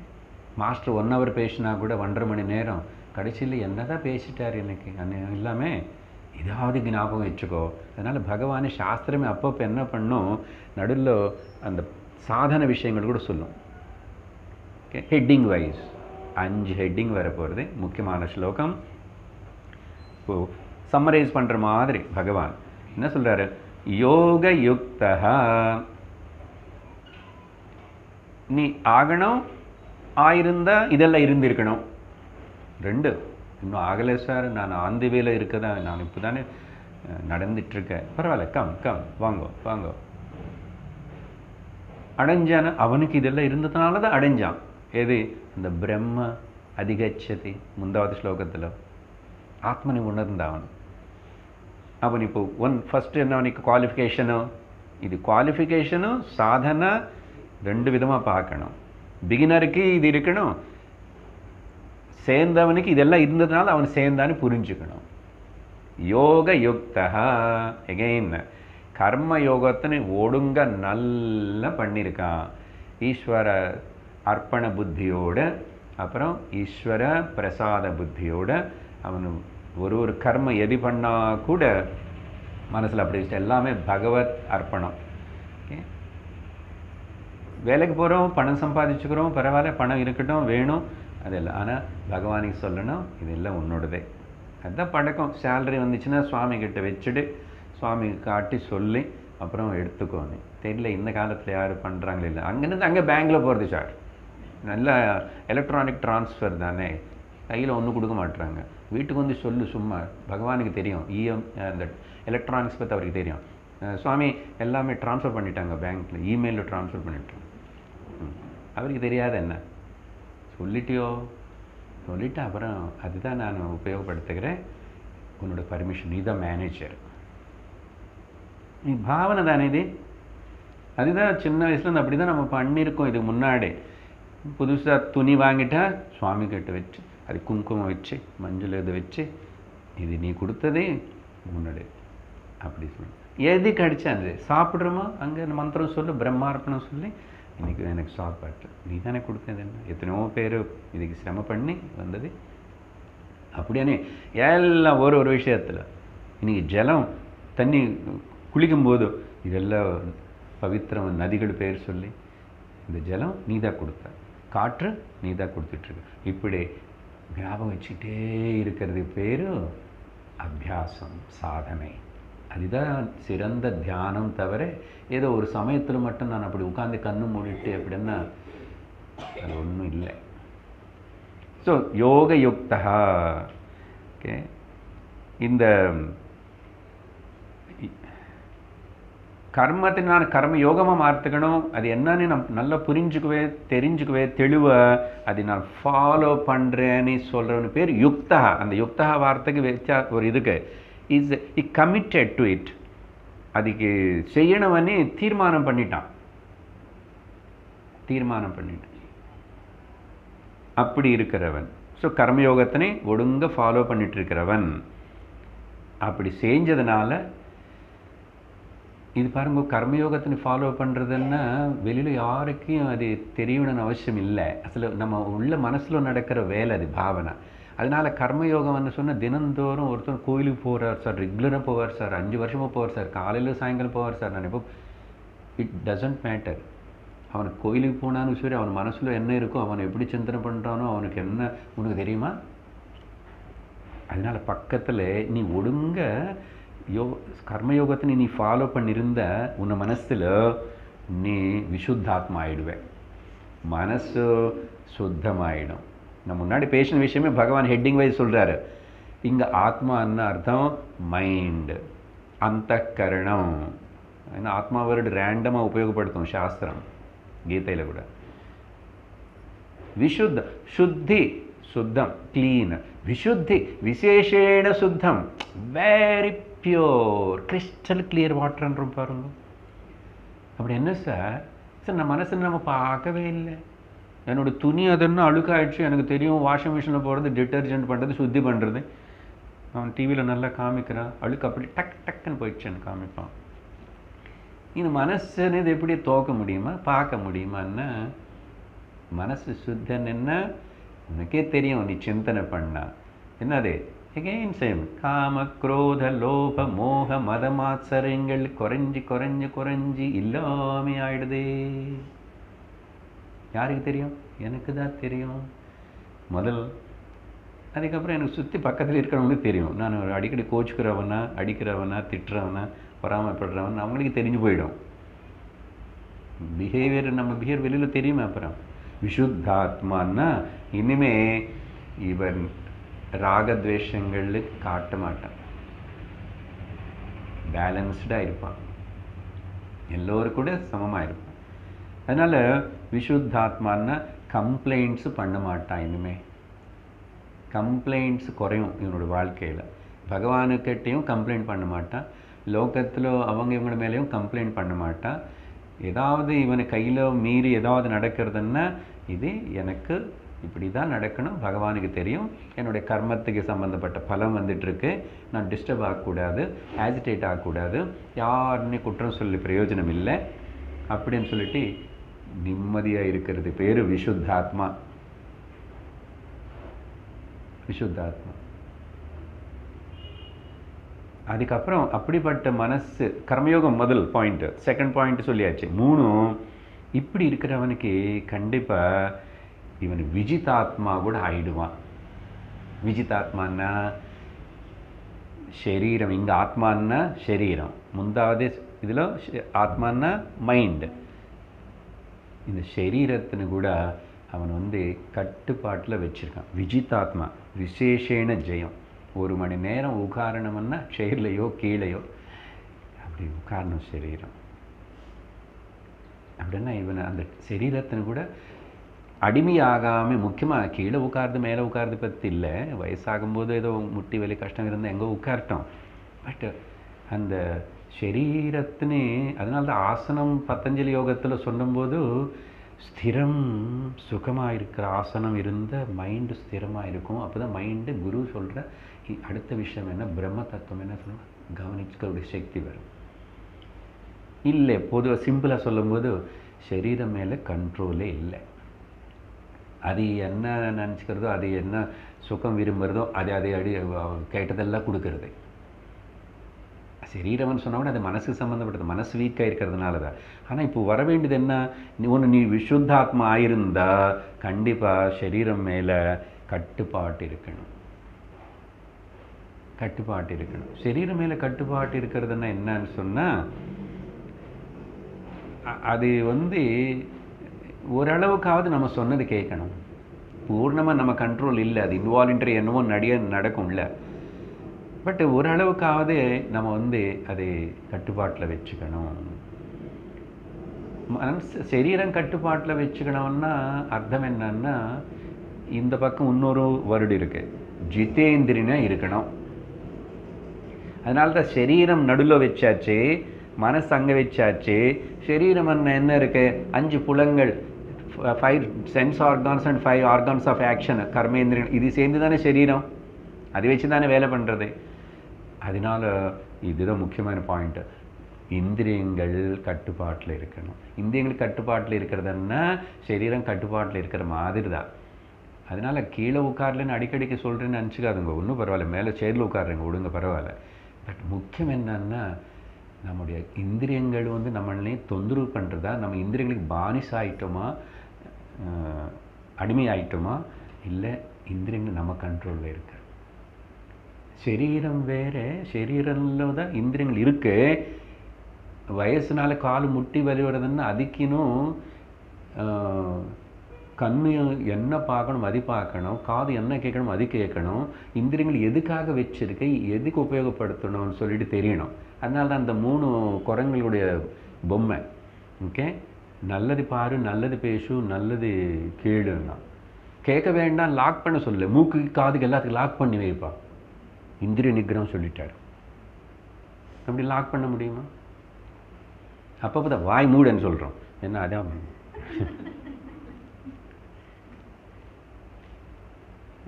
master one hour பேசினா கூட ஒன்றரை மணி நேரம். கடைசியில் என்ன தான் பேசிட்டார் எனக்கு? எல்லாமே இதாவது ஞாபகம் வச்சுக்கோ. அதனால் பகவான் சாஸ்திரமே அப்பப்போ என்ன பண்ணும்? நடுவில் அந்த சாதன விஷயங்கள் கூட சொல்லும். ஓகே ஹெட்டிங் வைஸ் அஞ்சு ஹெட்டிங் வர போகிறது முக்கியமான ஸ்லோகம். இப்போ சம்மரைஸ் பண்ணுற மாதிரி பகவான் என்ன சொல்கிறாரு யோக யுக்தா நீ ஆகணும் ஆயிருந்தால் இதெல்லாம் இருந்திருக்கணும். ரெண்டு. இன்னும் ஆகலை சார். நான் ஆந்தி வேலை இருக்கதா நான் இப்போ தானே நடந்துட்டுருக்கேன். பரவாயில்ல. கம் கம் வாங்கோ வாங்கோ. அடைஞ்சான? அவனுக்கு இதெல்லாம் இருந்ததுனால தான் அடைஞ்சான். எது? அந்த பிரம்ம அதிகச்சதி முந்தாவது ஸ்லோகத்தில். ஆத்மனை உணர்ந்தான் அவன். இப்போ ஒன் ஃபஸ்ட்டு என்ன அவனுக்கு குவாலிஃபிகேஷனோ இது குவாலிஃபிகேஷனும் சாதனை ரெண்டு விதமாக பார்க்கணும். பிகினருக்கு இது இருக்கணும். சேர்ந்தவனுக்கு இதெல்லாம் இருந்ததுனால அவன் சேர்ந்தான்னு புரிஞ்சுக்கணும். யோக யுக்தா எகெயின் கர்ம யோகத்தினை ஒடுங்க நல்லா பண்ணியிருக்கான் ஈஸ்வர அர்ப்பண புத்தியோட அப்புறம் ஈஸ்வர பிரசாத புத்தியோட அவனு ஒரு ஒரு கர்மம் எது பண்ணால் கூட மனசில் அப்படி எல்லாமே பகவத் அர்ப்பணம். வேலைக்கு போகிறோம் பணம் சம்பாதிச்சுக்கிறோம் பரவாயில்ல பணம் இருக்கட்டும் வேணும். அதெல்லாம். ஆனால் பகவானுக்கு சொல்லணும் இதெல்லாம் உன்னோடதே. அதுதான் பழக்கம். சேலரி வந்துச்சுன்னா சுவாமி கிட்ட வச்சுட்டு சுவாமிக்கு காட்டி சொல்லி. அப்புறம் எடுத்துக்கோன்னு தெரியல இந்த காலத்தில் யார் பண்ணுறாங்களே இல்லை அங்கேருந்து அங்கே பேங்க்கில் போகிறது சார். நல்ல எலக்ட்ரானிக் ட்ரான்ஸ்ஃபர் தானே. கையில் ஒன்றும் கொடுக்க மாட்டுறாங்க வீட்டுக்கு வந்து சொல்லு சும்மா. பகவானுக்கு தெரியும். இஎம் அந்த எலக்ட்ரானிக்ஸ் பற்றி அவருக்கு தெரியும். சுவாமி எல்லாமே ட்ரான்ஸ்ஃபர் பண்ணிட்டாங்க பேங்க்கில் இமெயிலில் ட்ரான்ஸ்ஃபர் பண்ணிட்டாங்க. அவருக்கு தெரியாது என்ன? சொல்லிட்டியோ? சொல்லிட்டு அப்புறம் அதுதான் நான் உபயோகப்படுத்துகிறேன். உன்னோட பர்மிஷன் நீ தான் மேனேஜர் நீ பாவனை தானே இது? அதுதான் சின்ன வயசுல அப்படி தான் நம்ம பண்ணியிருக்கோம் இதுக்கு முன்னாடி. புதுசாக துணி வாங்கிட்டா சுவாமி கிட்ட வச்சு அது குங்குமம் வச்சு மஞ்சள் இதை வச்சு இது நீ கொடுத்ததே முன்னாடி. அப்படி சொல்லு. எது கிடைச்சா அது? சாப்பிட்றோமா? அங்கே மந்திரம் சொல்லு பிரம்மார்ப்பணம் சொல்லி. இன்றைக்கி எனக்கு சாப்பாட்டு நீ தானே கொடுத்தது என்ன எத்தனையோ பேர் இதுக்கு சிரம பண்ணி வந்தது அப்படியானே எல்லாம் ஒரு ஒரு விஷயத்தில் இன்றைக்கி ஜலம் தண்ணி குளிக்கும்போது இதெல்லாம் பவித்திரம் நதிகள் பேர் சொல்லி இந்த ஜலம் நீ தான் கொடுத்த காற்று நீ தான் கொடுத்துட்ருக்க இப்படி ஞாபகம் வச்சுக்கிட்டே இருக்கிறது பேர் அபியாசம் சாதனை அதுதான் சிறந்த தியானம் தவிர ஏதோ ஒரு சமயத்தில் மட்டும் நான் அப்படி உட்காந்து கண்ணு மூடிட்டு அப்படின்னா அது ஒன்றும் இல்லை. ஸோ யோக யுக்தா ஓகே இந்த கர்மத்தை நான் கர்ம யோகமாக மாற்றிக்கணும் அது என்னன்னு நான் நல்லா புரிஞ்சுக்குவே தெரிஞ்சுக்குவே தெளிவை அதை நான் ஃபாலோ பண்ணுறேன்னு சொல்கிறவனு பேர் யுக்தா அந்த யுக்தா வார்த்தைக்கு வச்சா ஒரு இதுக்கு. Is he committed to it அதுக்கு செய்யணும்னு தீர்மானம் பண்ணிட்டான். தீர்மானம் பண்ணிட்டான். அப்படி இருக்கிறவன். ஸோ கர்மயோகத்தினை ஒழுங்க ஃபாலோ பண்ணிட்டு இருக்கிறவன் அப்படி செஞ்சதுனால இது பாருங்க கர்மயோகத்தினை ஃபாலோ பண்ணுறதுன்னா வெளியில் யாருக்கும் அது தெரியணும்னு அவசியம் இல்லை. அசல நம்ம உள்ள மனசில் நடக்கிற வேலை அது பாவனை. அதனால கர்மயோகம்னு சொன்னால் தினந்தோறும் ஒருத்தர் கோயிலுக்கு போகிறார் சார் ரெகுலராக போவார் சார் அஞ்சு வருஷமாக போவார் சார் காலையில் சாயங்காலம் போவார் சார் நான் இப்போ இட் டசன்ட் மேட்டர் அவன் கோயிலுக்கு போனாலும் சரி அவன் மனசில் என்ன இருக்கோ அவன் எப்படி சிந்தனை பண்ணுறானோ அவனுக்கு என்ன உனக்கு தெரியுமா? அதனால பக்கத்தில் நீ ஒழுங்க யோ கர்மயோகத்தை நீ ஃபாலோ பண்ணியிருந்த உன்னை மனசில் நீ விசுத்தாத்மா ஆயிடுவேன். மனசு சுத்தமாயிடும். நான் முன்னாடி பேசின விஷயமே பகவான் ஹெட்டிங் வைஸ் சொல்கிறாரு இங்கே ஆத்மான்னு அர்த்தம் மைண்ட் அந்த கரணம் ஏன்னா ஆத்மா வேர்டு ரேண்டமாக உபயோகப்படுத்தும் சாஸ்திரம் கீதையில் கூட. விசுத்த சுத்தி சுத்தம் க்ளீன் விசுத்தி விசேஷேண சுத்தம். வெரி பியோர் கிறிஸ்டல் கிளியர் வாட்டர்ன்றோம் பாருங்க. அப்படி என்ன சார் சார் நம்ம மனசு நம்ம பார்க்கவே இல்லை. என்னோட துணி அதுன்னு அழுக்காயிடுச்சு எனக்கு தெரியும். வாஷிங் மிஷினில் போகிறது டிட்டர்ஜென்ட் பண்ணுறது சுத்தி பண்ணுறது அவன் டிவியில் நல்லா காமிக்கிறான். அழுக்கு அப்படி டக் டக்குன்னு போயிடுச்சுன்னு காமிப்பான் இந்த மனசுன்னு இது எப்படி தோக்க முடியுமா பார்க்க முடியுமான்னா மனசு சுத்தன்னு என்ன? உனக்கே தெரியும் நீ சிந்தனை பண்ணா. என்னது? எகெயின் சேம் காம குரோத லோப மோக மதமாத்சரங்கள் குறைஞ்சி குறைஞ்சு குறைஞ்சி இல்லாமே ஆயிடுதே யாருக்கு தெரியும்? எனக்கு தான் தெரியும். முதல் அதுக்கப்புறம் எனக்கு சுற்றி பக்கத்தில் இருக்கிறவங்களுக்கு தெரியும். நான் ஒரு அடிக்கடி கோச்சுக்கிறவனா அடிக்கிறவனா திட்டுறவனா பராமரிப்படுறவன் அவங்களுக்கு தெரிஞ்சு போயிடும். பிஹேவியர் நம்ம பிஹேவியர் வெளியில் தெரியுமா அப்புறம். விசுத்தாத்மான்னா இனிமே இவன் ராகத்வேஷங்களில் காட்ட மாட்டான். பேலன்ஸ்டாக இருப்பான். எல்லோரும் கூட சமமாக இருப்பான். அதனால் விசுத்தாத்மான்னா கம்ப்ளைண்ட்ஸு பண்ண மாட்டான் இனிமே. கம்ப்ளைண்ட்ஸ் குறையும் இவனோட வாழ்க்கையில். பகவானுக்கிட்டையும் கம்ப்ளைண்ட் பண்ண மாட்டான். லோகத்தில் அவங்க இவங்க மேலேயும் கம்ப்ளைண்ட் பண்ண மாட்டான். ஏதாவது இவனை கையில் மீறி ஏதாவது நடக்கிறதுன்னா இது எனக்கு இப்படி தான் நடக்கணும் பகவானுக்கு தெரியும். என்னுடைய கர்மத்துக்கு சம்மந்தப்பட்ட பலம் வந்துட்டுருக்கு. நான் டிஸ்டர்ப் ஆகக்கூடாது ஆஜிடேட் ஆகக்கூடாது. யாருன்னு குற்றம் சொல்லி பிரயோஜனம் இல்லை. அப்படின்னு சொல்லிட்டு நிம்மதியாக இருக்கிறது பேர் விசுத்தாத்மா விசுத்தாத்மா அதுக்கப்புறம் அப்படிப்பட்ட மனசு கர்மயோகம் முதல் பாயிண்ட் செகண்ட் பாயிண்ட் சொல்லியாச்சு மூணும் இப்படி இருக்கிறவனுக்கு கண்டிப்பாக இவன் விஜிதாத்மா கூட ஆயிடுவான் விஜிதாத்மான்னா శరీరం ఇంక ఆత్మ అన్న శరీరం ముందావదే இதில் ஆத்மான்னா மைண்டு இந்த சரீரத்தின்னு கூட அவன் வந்து கட்டுப்பாட்டில் வச்சுருக்கான். விஜிதாத்மா விசேஷேன ஜெயம். ஒரு மணி நேரம் உகாரணம்னா செயர்லையோ கீழையோ அப்படி உட்காரணும் சரீரம். அப்படின்னா இவன் அந்த சரீரத்தின்னு கூட அடிமையாகாமல் முக்கியமாக கீழே உட்கார்ந்து மேலே உட்கார்ந்து பற்றி இல்லை. வயசாகும்போது ஏதோ முட்டி வலி கஷ்டம் இருந்தால் எங்கே உட்காரட்டும் பட் அந்த சரீரத்தினே. அதனால தான் ஆசனம் பத்தஞ்சலி யோகத்தில் சொல்லும்போது ஸ்திரம் சுகமாக இருக்கிற ஆசனம் இருந்த மைண்டு ஸ்திரமாக இருக்கும் அப்போ தான் மைண்டு குரு சொல்கிற அடுத்த விஷயம் என்ன? பிரம்ம தத்துவம் என்ன சொல்லுவோம் கவனிச்சுக்கக்கூடிய சக்தி வரும். இல்லை பொதுவாக சிம்பிளாக சொல்லும்போது சரீரம் மேலே கண்ட்ரோலே இல்லை. அது என்ன நினச்சிக்கிறதோ அது என்ன சுகம் விரும்புகிறதோ அது அதை அடி கேட்டதெல்லாம் கொடுக்கறது. சரீரம்னு சொன்ன கூட அது மனசு சம்மந்தப்பட்டது மனசு வீக்காக இருக்கிறதுனால தான் ஆனால் இப்போ வர வேண்டியது என்ன? நீ ஒன்று நீ விசுத்தாத்மா ஆயிருந்தா கண்டிப்பாக சரீரம் மேலே கட்டுப்பாட்டு இருக்கணும். கட்டுப்பாட்டு இருக்கணும். சரீரம் மேலே கட்டுப்பாட்டு இருக்கிறதுன்னா என்னன்னு சொன்னால் அது வந்து ஓரளவுக்காவது நம்ம சொன்னது கேட்கணும். பூர்ணமாக நம்ம கண்ட்ரோல் இல்லை. அது இன்வாலண்டரி என்னவோ நடிக நடக்கும்ல. பட் ஓரளவுக்காவது நம்ம வந்து அதை கட்டுப்பாட்டில் வச்சுக்கணும். மனசு சரீரம் கட்டுப்பாட்டில் வச்சுக்கணும்னா அர்த்தம் என்னன்னா இந்த பக்கம் இன்னொரு வருடு இருக்கு. ஜிதேந்திரினா இருக்கணும். அதனால தான் சரீரம் நடுவில் வச்சாச்சு மனசு அங்கே வச்சாச்சு. சரீரம் என்ன இருக்கு? அஞ்சு புலங்கள். Five sense organs and five organs of action கர்மேந்திரியன் இது சேர்ந்து தானே சரீரம். அது வச்சு தானே வேலை பண்ணுறது அதனால இதுதான் முக்கியமான பாயிண்ட் இந்திரியங்கள் கட்டுப்பாட்டில் இருக்கணும். இந்திரியங்கள் கட்டுப்பாட்டில் இருக்கிறதுன்னா சரீரம் கட்டுப்பாட்டில் இருக்கிற மாதிரி தான் அதனால் கீழே உட்காரலன்னு அடிக்கடிக்கு சொல்கிறேன்னு நினச்சிக்காதுங்க. ஒன்றும் பரவாயில்ல. மேலே சேரில் உட்காருங்க. விடுங்க பரவாயில்ல. பட் முக்கியம் என்னன்னா நம்முடைய இந்திரியங்கள் வந்து நம்மளே தொந்தரவு பண்ணுறதா நம்ம இந்திரியங்களுக்கு பானிஸ் ஆகிட்டோமா அடிமை ஆகிட்டோமா இல்லை இந்திரியங்கள் நம்ம கண்ட்ரோலில் இருக்கு? சரீரம் வேற சரீரம்ல தான் இந்திரியங்கள் இருக்கு. வயசுனால கால் முட்டி வலி அதுக்கினும் கண்ணு என்ன பார்க்கணும் அது பார்க்கணும் காது என்ன கேட்கணும் அது கேட்கணும் இந்திரியங்கள் எதுக்காக வச்சிருக்கு எதுக்கு உபயோகப்படுத்தணும்னு சொல்லிட்டு தெரியணும். அதனால தான் அந்த மூணு குரங்களுடைய பொம்மை. ஓகே? நல்லது பாரு நல்லது பேசு நல்லது கேளுன்னா. கேட்க வேண்டாம் லாக் பண்ண சொல்லு மூக்கு காதுக்கு எல்லாத்துக்கும் லாக் பண்ணி வைப்பா. இந்திரிய நிகரம் சொல்லிட்டாரு. அப்படி லாக் பண்ண முடியுமா? அப்பப்போ தான் வாய் மூடன்னு சொல்கிறோம் என்ன அதான்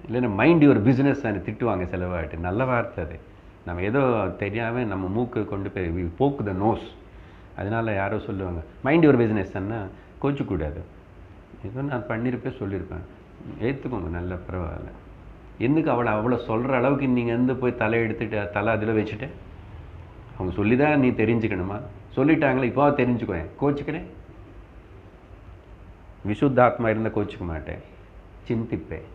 இல்லைன்னா மைண்ட் ஒரு பிஸ்னஸ் தானே திட்டுவாங்க செலவாகிட்டு நல்ல வார்த்தை அது. நம்ம ஏதோ தெரியாமல் நம்ம மூக்கு கொண்டு போய் போக்கு த நோஸ் அதனால் யாரோ சொல்லுவாங்க மைண்ட் ஒரு பிஸ்னஸ் தானே கோச்சக்கூடாது. ஏதோ நான் பண்ணியிருப்பேன் சொல்லியிருப்பேன். ஏற்றுக்கோங்க நல்ல பரவாயில்ல. எதுக்கு அவளை அவ்வளோ சொல்கிற அளவுக்கு நீங்கள் வந்து போய் தலை எடுத்துட்டு தலை அதில் வச்சுட்டு? அவங்க சொல்லி தான் நீ தெரிஞ்சுக்கணுமா? சொல்லிட்டாங்களே இப்போ தெரிஞ்சுக்குவேன் கோச்சிக்கிறேன். விசுத்தாத்மா இருந்தால் கோச்சிக்க மாட்டேன். சிந்திப்பேன்.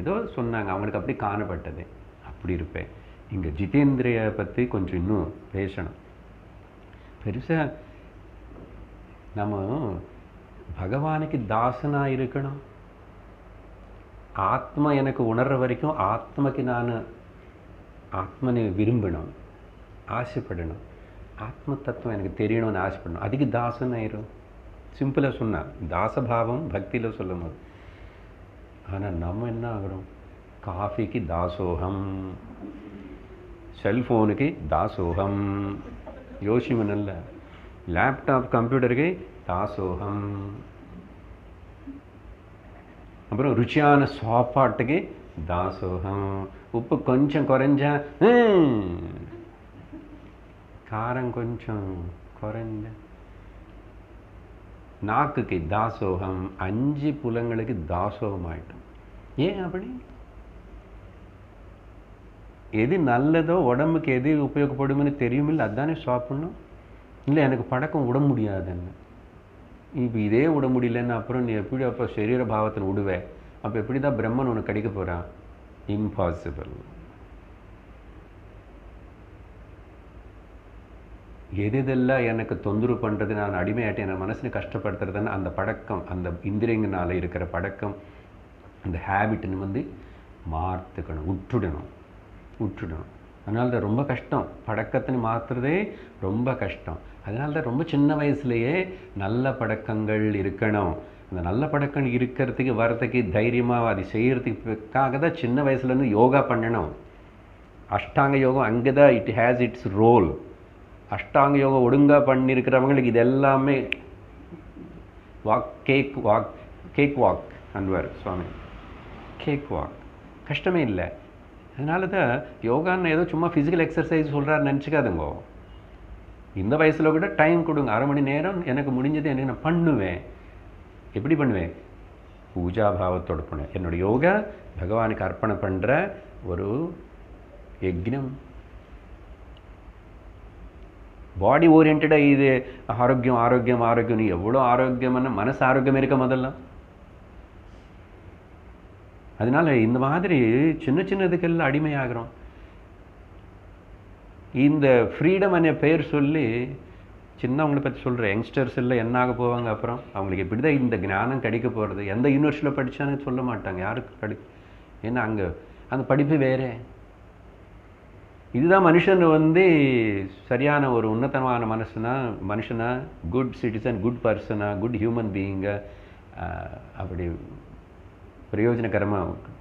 ஏதோ சொன்னாங்க அவங்களுக்கு அப்படி காணப்பட்டது. அப்படி இருப்பேன். இங்கே ஜிதேந்திரியை பற்றி கொஞ்சம் இன்னும் பேசணும். பெருசாக நம்ம பகவானுக்கு தாசனாக இருக்கணும். ஆத்மா எனக்கு உணர்ற வரைக்கும் ஆத்மக்கு நான் ஆத்மனை விரும்பணும் ஆசைப்படணும். ஆத்ம தத்துவம் எனக்கு தெரியணும்னு ஆசைப்படணும். அதுக்கு தாசன் ஆயிரும் சிம்பிளாக சொன்னால் தாசபாவம் பக்தியில் சொல்லும் போது ஆனால் நம்ம என்ன ஆகிறோம்? காஃபிக்கு தாசோகம் செல்ஃபோனுக்கு தாசோகம். யோசிமனல்ல லேப்டாப் கம்ப்யூட்டருக்கு தாசோகம். அப்புறம் ருச்சியான சாப்பாட்டுக்கு தாசோகம். உப்பு கொஞ்சம் குறைஞ்சா காரம் கொஞ்சம் குறைஞ்ச. நாக்குக்கு தாசோகம் அஞ்சு புலங்களுக்கு தாசோகம் ஆகிட்டோம் ஏன் அப்படி? எது நல்லதோ உடம்புக்கு எது உபயோகப்படும்னு தெரியுமில்ல அதானே சாப்பிடணும். இல்லை எனக்கு பழக்கம் விட முடியாதுன்னு. இப்போ இதே விட முடியலன்னு அப்புறம் நீ எப்படி அப்போ சரீர பாவத்தில் விடுவே அப்போ எப்படி தான் பிரம்மன் உனக்கு கிடைக்க போகிறான் இம்பாசிபிள் எது எதெல்லாம் எனக்கு தொந்தரவு பண்ணுறது நான் அடிமையாட்டி என் மனசுன்னு கஷ்டப்படுத்துறதுன்னு அந்த பழக்கம் அந்த இந்திரியங்கனால் இருக்கிற பழக்கம் அந்த ஹேபிட்னு வந்து மாற்றுக்கணும் உற்றுடணும் உற்றுடணும். அதனால தான் ரொம்ப கஷ்டம். பழக்கத்தின்னு மாற்றுறதே ரொம்ப கஷ்டம். அதனால தான் ரொம்ப சின்ன வயசுலேயே நல்ல பழக்கங்கள் இருக்கணும். அந்த நல்ல பழக்கம் இருக்கிறதுக்கு வர்றதுக்கு தைரியமாக அது செய்கிறதுக்காக தான் சின்ன வயசுலேருந்து யோகா பண்ணணும். அஷ்டாங்க யோகம் அங்கே தான் இட் ஹேஸ் இட்ஸ் ரோல் அஷ்டாங்க யோகம் ஒழுங்காக பண்ணியிருக்கிறவங்களுக்கு இது எல்லாமே walk cake walk cake walk Anwar Swami. Cake walk கஷ்டமே இல்லை. அதனால தான் யோகான்னு ஏதோ சும்மா ஃபிசிக்கல் எக்ஸசைஸ் சொல்கிறாரு நினச்சிக்காதுங்க. இந்த வயசில் கூட டைம் கொடுங்க. அரை மணி நேரம் எனக்கு முடிஞ்சது எனக்கு நான் பண்ணுவேன். எப்படி பண்ணுவேன்? பூஜா பாவத்தோட பண்ணுவேன். என்னோட யோகா பகவானுக்கு அர்ப்பணை பண்ணுற ஒரு யக்னம். பாடி ஓரியன்டாக இது ஆரோக்கியம் ஆரோக்கியம் ஆரோக்கியம் நீ எவ்வளோ ஆரோக்கியமான மனசு ஆரோக்கியம் இருக்க முதல்ல? அதனால இந்த மாதிரி சின்ன சின்னதுக்கெல்லாம் அடிமையாகிறோம். இந்த ஃப்ரீடம் அనే பெயர் சொல்லி சின்னவங்களை பற்றி சொல்கிற யங்ஸ்டர்ஸ் இல்லை என்ன ஆக போவாங்க அப்புறம்? அவங்களுக்கு இப்படி தான் இந்த ஞானம் கிடைக்க போகிறது எந்த யூனிவர்சிட்டியில் படித்தான்னு சொல்ல மாட்டாங்க. யாருக்கு கடி ஏன்னா அங்கே அந்த படிப்பு வேறு. இதுதான் மனுஷன் வந்து சரியான ஒரு உன்னதமான மனசுனா மனுஷனா good citizen good persona good human பீயிங்காக அப்படி பிரயோஜனகரமாக இருக்கும்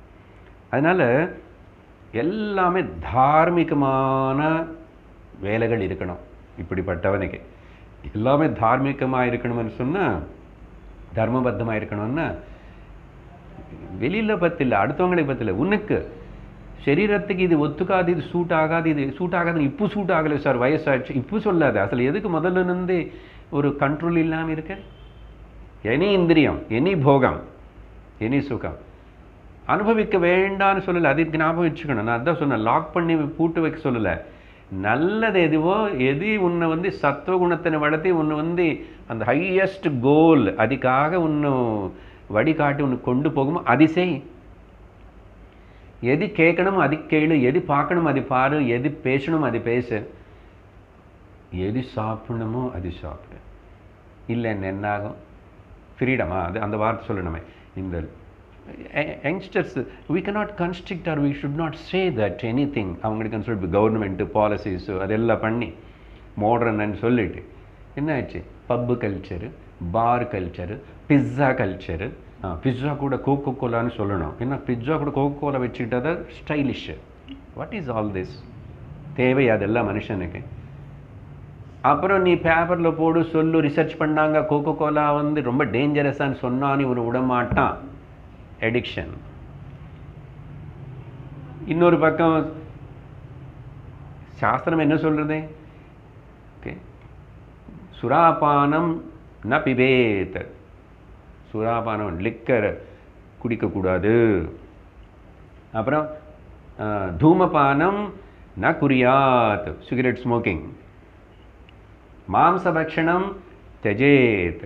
அதனால் எல்லாமே தார்மீகமான வேலைகள் இருக்கணும் இப்படிப்பட்டவனுக்கு. எல்லாமே தார்மீகமாக இருக்கணும்னு சொன்னால் தர்மபத்தமாக இருக்கணும்னா வெளியில் பற்றில்லை அடுத்தவங்களுக்கு பற்றில்லை உனக்கு சரீரத்துக்கு இது ஒத்துக்காது இது சூட் ஆகாது இது சூட் ஆகாது இப்போ சூட் ஆகலை சார் வயசாச்சு இப்போ சொல்லாது. அசல் எதுக்கு முதல்ல இருந்து ஒரு கண்ட்ரோல் இல்லாமல் இருக்க? எனி இந்திரியம் எனி போகம். எனி சுகம். அனுபவிக்க வேண்டாம்னு சொல்லலை அதுக்கு ஞாபகம் வச்சுக்கணும். நான் அதான் சொன்னேன் லாக் பண்ணி பூட்டு வைக்க சொல்லலை. நல்லது எதுவோ எது உன்னை வந்து சத்துவ குணத்தினை வளர்த்தி உன்னை வந்து அந்த ஹையஸ்ட் கோல் அதுக்காக உன்னை வழிகாட்டி உன்னை கொண்டு போகுமோ அது செய். எது கேட்கணும் அது கேளு. எது பார்க்கணும் அது பாரு. எது பேசணும் அது பேசு. எது சாப்பிடணுமோ அது சாப்பிடு. இல்லைன்னு என்னாகும் ஃப்ரீடமா அது அந்த வார்த்தை சொல்லணுமே. இந்த youngsters we cannot constrict or we should not say that anything அவங்களுக்கு சொல்லி கவர்மெண்ட்டு பாலிசிஸு அதெல்லாம் பண்ணி மாடர்ன்னு சொல்லிட்டு. என்ன ஆச்சு pub culture bar culture pizza culture pizza கூட கோகோ கோலான்னு சொல்லணும். ஏன்னா பிஸ்ஸா கூட கோகோ கோலா வச்சுக்கிட்டா தான் stylish what is all this தேவை அதெல்லாம் மனுஷனுக்கு. அப்புறம் நீ பேப்பரில் போடு சொல்லு ரிசர்ச் பண்ணாங்க கோகோ கோலா வந்து ரொம்ப டேஞ்சரஸான்னு சொன்னான்னு இவன் விடமாட்டான் எடிக்ஷன் இன்னொரு பக்கம் சாஸ்திரம் என்ன சொல்கிறது ஓகே சுராபானம் ந பிபேத். சுறாபானம் லிக்கர் குடிக்கக்கூடாது அப்புறம் தூமபானம் ந குறியாத் சிகரெட் ஸ்மோக்கிங் மாம்சபக்ஷணம் தெஜேத்.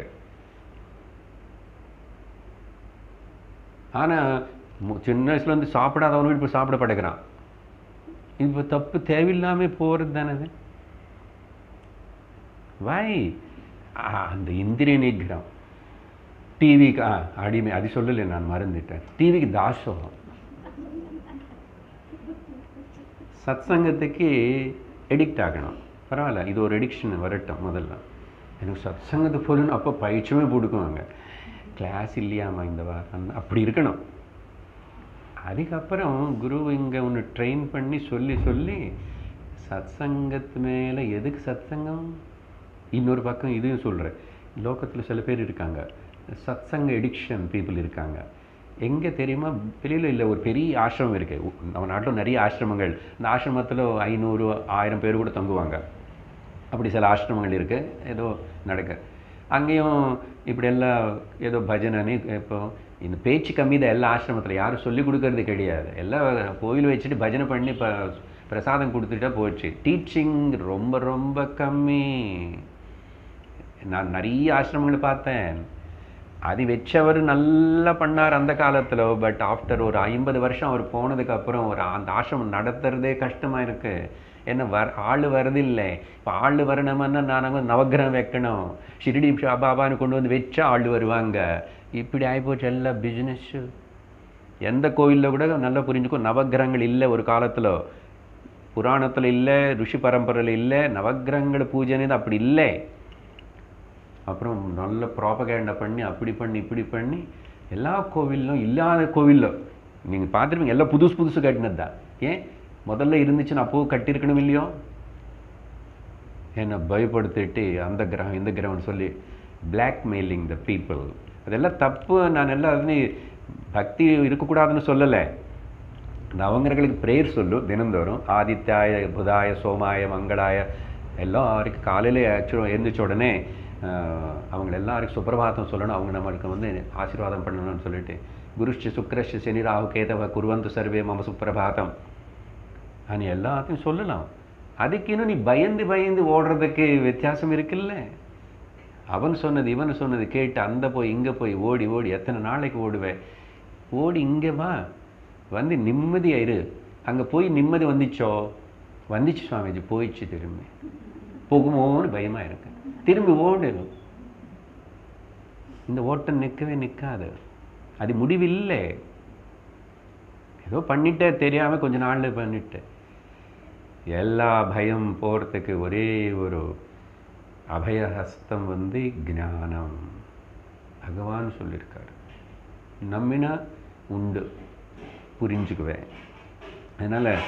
ஆனால் சின்ன வயசுலேருந்து வந்து சாப்பிடாதவனும் இப்போ சாப்பிட படைக்கிறான் இப்போ தப்பு தேவையில்லாமல் போகிறது தானே அது? வை அந்த இந்திரிய நிகிரம் டிவிக்கு ஆ அடிமை அது சொல்லலை நான் மறந்துட்டேன். டிவிக்கு தாசோகம். சத்சங்கத்துக்கு எடிக்ட் ஆகணும். பரவாயில்ல இது ஒரு எடிக்ஷன் வரட்டும் முதல்ல. எனக்கு சத்சங்கத்தை போகணுன்னு அப்போ பயிற்சியுமே போட்டுக்குவாங்க. கிளாஸ் இல்லையாமா இந்த வாரம்? அப்படி இருக்கணும். அதுக்கப்புறம் குரு இங்கே ஒன்று ட்ரெயின் பண்ணி சொல்லி சொல்லி சத்சங்கத்து மேலே எதுக்கு சத்சங்கம்? இன்னொரு பக்கம் இதையும் சொல்கிறேன் லோகத்தில் சில பேர் இருக்காங்க. சத்சங்க எடிக்ஷன் பீப்புள் இருக்காங்க. எங்கே தெரியுமா? வெளியில் இல்லை ஒரு பெரிய ஆசிரமம் இருக்குது நம்ம நாட்டில் நிறைய ஆசிரமங்கள். இந்த ஆசிரமத்தில் ஐநூறு ஆயிரம் பேர் கூட தங்குவாங்க. அப்படி சில ஆசிரமங்கள் இருக்குது ஏதோ நடக்க. அங்கேயும் இப்படி எல்லாம் ஏதோ பஜனைன்னு இப்போ இந்த பேச்சு கம்மி தான். எல்லா ஆசிரமத்தில் யாரும் சொல்லி கொடுக்கறது கிடையாது. எல்லாம் கோயில் வச்சுட்டு பஜனை பண்ணி இப்போ பிரசாதம் கொடுத்துட்டா போச்சு. டீச்சிங் ரொம்ப ரொம்ப கம்மி. நான் நிறைய ஆசிரமங்களை பார்த்தேன். அது வச்சவர் நல்லா பண்ணார் அந்த காலத்தில். பட் ஆஃப்டர் ஒரு ஐம்பது வருஷம் அவர் போனதுக்கப்புறம் ஒரு அந்த ஆசிரமம் நடத்துறதே கஷ்டமாக இருக்கு. ஏன்னா வர் ஆள் வரதில்லை. இப்போ ஆள் வரணும்னா நான் நவக்கிரகம் வைக்கணும். ஷிரடி பாபான்னு கொண்டு வந்து வச்சா ஆள் வருவாங்க. இப்படி ஆகிப்போச்சு எல்லாம் பிஸ்னஸ்ஸு எந்த கோயிலில் கூட நல்லா புரிஞ்சுக்கும் நவக்கிரகங்கள் இல்லை ஒரு காலத்தில். புராணத்தில் இல்லை ருஷி பரம்பரையில் இல்லை நவக்கிரகங்கள் பூஜைன்னு அப்படி இல்லை. அப்புறம் நல்ல ப்ராபகேண்டா பண்ணி அப்படி பண்ணி இப்படி பண்ணி எல்லா கோவிலும் இல்லாத கோவிலும் நீங்கள் பார்த்துருப்பீங்க எல்லாம் புதுசு புதுசு கட்டினது தான் ஏன்? முதல்ல இருந்துச்சுன்னு அப்போ கட்டியிருக்கணும் இல்லையோ? என்னை பயப்படுத்திட்டு அந்த கிரகம் இந்த கிரகம்னு சொல்லி பிளாக்மெயிலிங் த பீப்புள் அதெல்லாம் தப்பு. நான் எல்லாம் அதுன்னு பக்தி இருக்கக்கூடாதுன்னு சொல்லலை. நவங்கிரங்களுக்கு ப்ரேயர் சொல்லு தினந்தோறும். ஆதித்யாய புதாய சோமாய மங்களாய எல்லாருக்கும் காலையில் ஆக்சுவலாக எழுந்திரிச்ச உடனே அவங்க எல்லாருக்கும் சுப்பிரபாதம் சொல்லணும். அவங்க நம்மளுக்கு வந்து ஆசீர்வாதம் பண்ணணும்னு சொல்லிட்டு. குருஷ்டி சுக்ரஷ்ட சனி ராகு கேதவ குருவந்து சர்வே மம சுப்பிரபாதம். நீ எல்லாத்தையும் சொல்லலாம். அதுக்கு இன்னும் நீ பயந்து பயந்து ஓடுறதுக்கு வித்தியாசம் இருக்குல்ல? அவன் சொன்னது இவன் சொன்னது கேட்டு அந்த போய் இங்கே போய் ஓடி ஓடி எத்தனை நாளைக்கு ஓடுவேன் ஓடி இங்கே வா. வந்து நிம்மதியாக இரு. அங்கே போய் நிம்மதி வந்துச்சோ? வந்துச்சு சுவாமிஜி போயிடுச்சு திரும்பி. போகுமோன்னு பயமா இருக்கு. திரும்பி ஓடு. இந்த ஓட்டம் நிற்கவே நிற்காது. அது முடிவில்லை. ஏதோ பண்ணிட்டே தெரியாமல் கொஞ்ச நாள் பண்ணிட்டேன் எல்லா பயம் போகிறதுக்கு ஒரே ஒரு அபயஹஸ்தம் வந்து ஞானம். பகவான் சொல்லியிருக்காரு நம்பினா உண்டு. புரிஞ்சுக்குவேன். அதனால்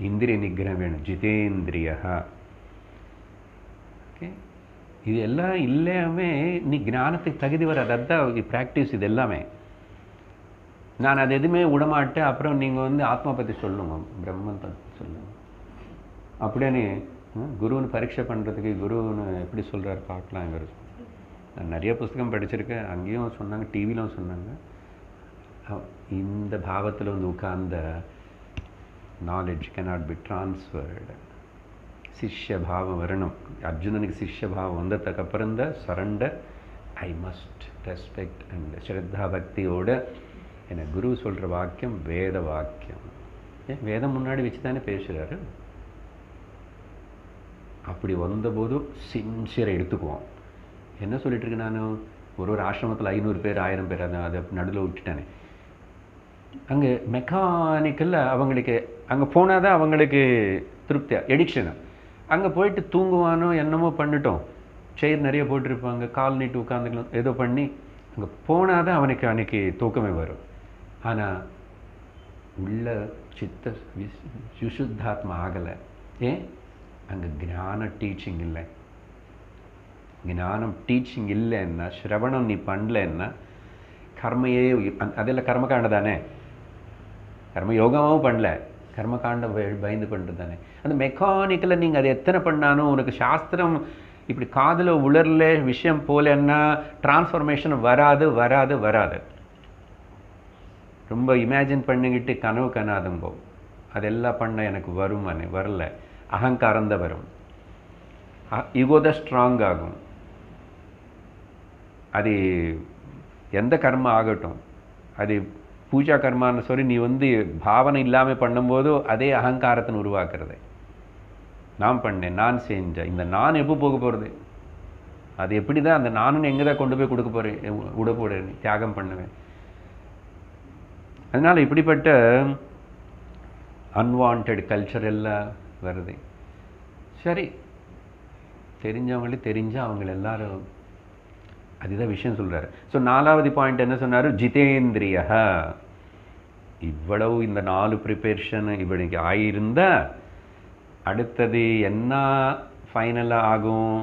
இந்திரிய நிகிரம் வேணும். ஜிதேந்திரியா ஓகே இது எல்லாம் இல்லாமே நீ ஞானத்துக்கு தகுதி வராது. அதுதான் ப்ராக்டிஸ் இது எல்லாமே. நான் அது எதுவுமே விடமாட்டேன். அப்புறம் நீங்கள் வந்து ஆத்மா பற்றி சொல்லுங்க பிரம்மன் பற்றி அப்படின்னு குருவுன்னு குருன்னு பரீட்சை பண்ணுறதுக்கு குருன்னு எப்படி சொல்கிறார் பார்க்கலாம் இவர். நிறைய புஸ்தகம் படிச்சிருக்கேன். அங்கேயும் சொன்னாங்க டிவிலும் சொன்னாங்க. இந்த பாவத்தில் வந்து உட்கார்ந்த நாலெட்ஜ் கேனாட் பி ட்ரான்ஸ்ஃபர்டு சிஷ்ய பாவம் வரணும். அர்ஜுனனுக்கு சிஷ்ய பாவம் வந்ததுக்கப்புறம் தான் surrender I must respect and ஸ்ரத்தா பக்தியோட என்னை குரு சொல்கிற வாக்கியம் வேத வாக்கியம். ஏன் வேதம் முன்னாடி வச்சு தானே பேசுகிறாரு அப்படி வந்தபோது சின்சியராக எடுத்துக்குவோம். என்ன சொல்லிட்டு இருக்கு நான்? ஒரு ஒரு ஆசிரமத்தில் ஐநூறு பேர் ஆயிரம் பேர் அதை அதை நடுவில் விட்டுட்டானே. அங்கே மெக்கானிக்கலில் அவங்களுக்கு அங்கே போனால் தான் அவங்களுக்கு திருப்தியாக எடிக்ஷனு அங்கே போயிட்டு தூங்குவானோ என்னமோ பண்ணிட்டோம். செயிர் நிறைய போட்டிருப்பாங்க கால் நீட்டு உட்காந்துக்கலாம் ஏதோ பண்ணி அங்கே போனால் தான் அவனுக்கு அன்னைக்கு தூக்கமே வரும். ஆனால் உள்ள சித்த விஸ் சுசுத்தாத்மா ஆகலை. ஏன்? அங்கே ஞான டீச்சிங் இல்லை. ஞானம் டீச்சிங் இல்லைன்னா ஸ்ரவணம் நீ பண்ணலன்னா கர்மையே அதில் அதெல்லாம் கர்மகாண்ட தானே? கர்ம யோகாவும் பண்ணல. கர்மகாண்ட பய- பயந்து பண்ணுறது தானே? அந்த மெக்கானிக்கில் நீங்கள் அது எத்தனை பண்ணாலும் உனக்கு சாஸ்திரம் இப்படி காதில் உளரல விஷயம் போலன்னா டிரான்ஸ்ஃபர்மேஷன் வராது வராது வராது. ரொம்ப இமேஜின் பண்ணிக்கிட்டு கனவு கனாதுங்கோ அதெல்லாம் பண்ண எனக்கு வருமானே வரல. அகங்காரம் தான் வரும். ஈகோ தான் ஸ்ட்ராங் ஆகும். அது எந்த கர்மம் ஆகட்டும் அது பூஜா கர்மான்னு சொல்லி நீ வந்து பாவனை இல்லாமல் பண்ணும்போது அதே அகங்காரத்தை உருவாக்குறது. நான் பண்ணேன் நான் செஞ்சேன் இந்த நான் எப்போ போக போகிறது அது எப்படி தான் அந்த நானும் எங்கே தான் கொண்டு போய் கொடுக்க போகிறேன் விட போகிறேன் தியாகம் பண்ணுவேன். அதனால் இப்படிப்பட்ட அன்வான்ட் கல்ச்சர் எல்லாம் வருது. சரி தெரிஞ்சவங்களே தெரிஞ்சா அவங்க எல்லாரும் அதுதான் விஷயம் சொல்றாரு. ஸோ நாலாவது பாயிண்ட் என்ன சொன்னாரு? ஜிதேந்திரிய இவ்வளவு இந்த நாலு ப்ரிப்பேர்ஷன் இவனுக்கு ஆகியிருந்தா அடுத்தது என்ன ஃபைனலாக ஆகும்?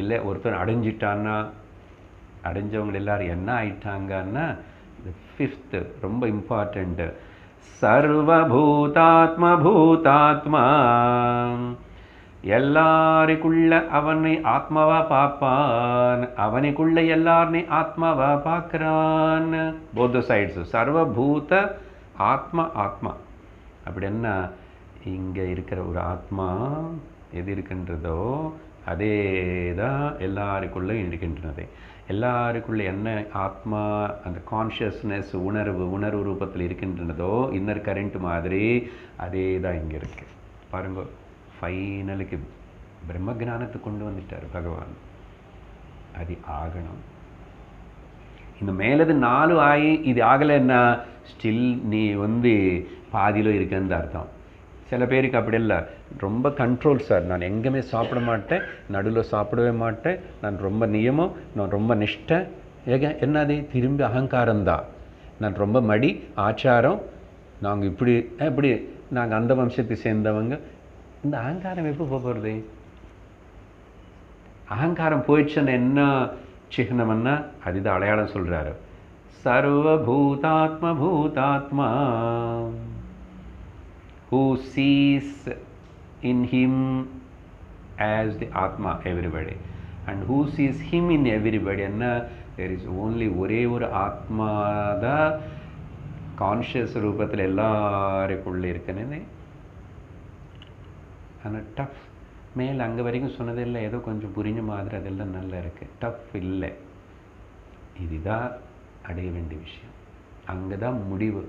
இல்லை ஒருத்தர் அடைஞ்சிட்டான்னா அடைஞ்சவங்க எல்லாரும் என்ன ஆயிட்டாங்கன்னா ஃபிஃப்த்து ரொம்ப இம்பார்ட்டண்ட்டு சர்வபூதாத்மபூதாத்மா. எல்லாருக்குள்ள அவனை ஆத்மாவா பார்ப்பான். அவனுக்குள்ள எல்லாருனே ஆத்மாவா பார்க்குறான். போத் சைட்ஸ் சர்வபூத ஆத்மா ஆத்மா. அப்படி என்ன? இங்கே இருக்கிற ஒரு ஆத்மா எது இருக்கின்றதோ அதே தான் எல்லாருக்குள்ளே இருக்கின்றது. எல்லாருக்குள்ள என்ன ஆத்மா அந்த கான்ஷியஸ்னஸ் உணர்வு உணர்வு ரூபத்தில் இருக்கின்றனதோ இன்னர் கரண்ட் மாதிரி அதே தான் இங்கே இருக்குது பாருங்க ஃபைனலுக்கு பிரம்ம ஞானத்தை கொண்டு வந்துட்டார் பகவான். அது ஆகணும். இந்த மேலது நாலு ஆகி இது ஆகலைன்னா ஸ்டில் நீ வந்து பாதியில் இருக்கன்னு அர்த்தம். சில பேருக்கு அப்படி இல்லை. ரொம்ப கண்ட்ரோல் சார் நான் எங்கேயுமே சாப்பிட மாட்டேன். நடுவில் சாப்பிடவே மாட்டேன். நான் ரொம்ப நியமம். நான் ரொம்ப நிஷ்டை. ஏக என்னது? திரும்பி அகங்காரம்தான் நான் ரொம்ப மடி ஆச்சாரம். நாங்கள் இப்படி இப்படி? நாங்கள் அந்த வம்சத்தை சேர்ந்தவங்க. இந்த அகங்காரம் எப்போ போகிறது அகங்காரம் போயிடுச்சுன்னு என்ன சிஹ்னம்னா அதுதான் அடையாளம் சொல்கிறாரு சர்வபூதாத்ம பூதாத்மா. Who sees in him as the Atma everybody. And who sees him in everybody and uh, there is only ஒரே ஒரு ஆத்மா தான் கான்ஷியஸ் ரூபத்தில் எல்லாருக்குள்ளே இருக்குன்னு ஆனால் டஃப் மேலே அங்கே வரைக்கும் சொன்னதில்லை ஏதோ கொஞ்சம் புரிஞ்ச மாதிரி அதெல்லாம் நல்லா இருக்குது டஃப் இல்லை. இதுதான் அடைய வேண்டிய விஷயம். அங்கே தான் முடிவு.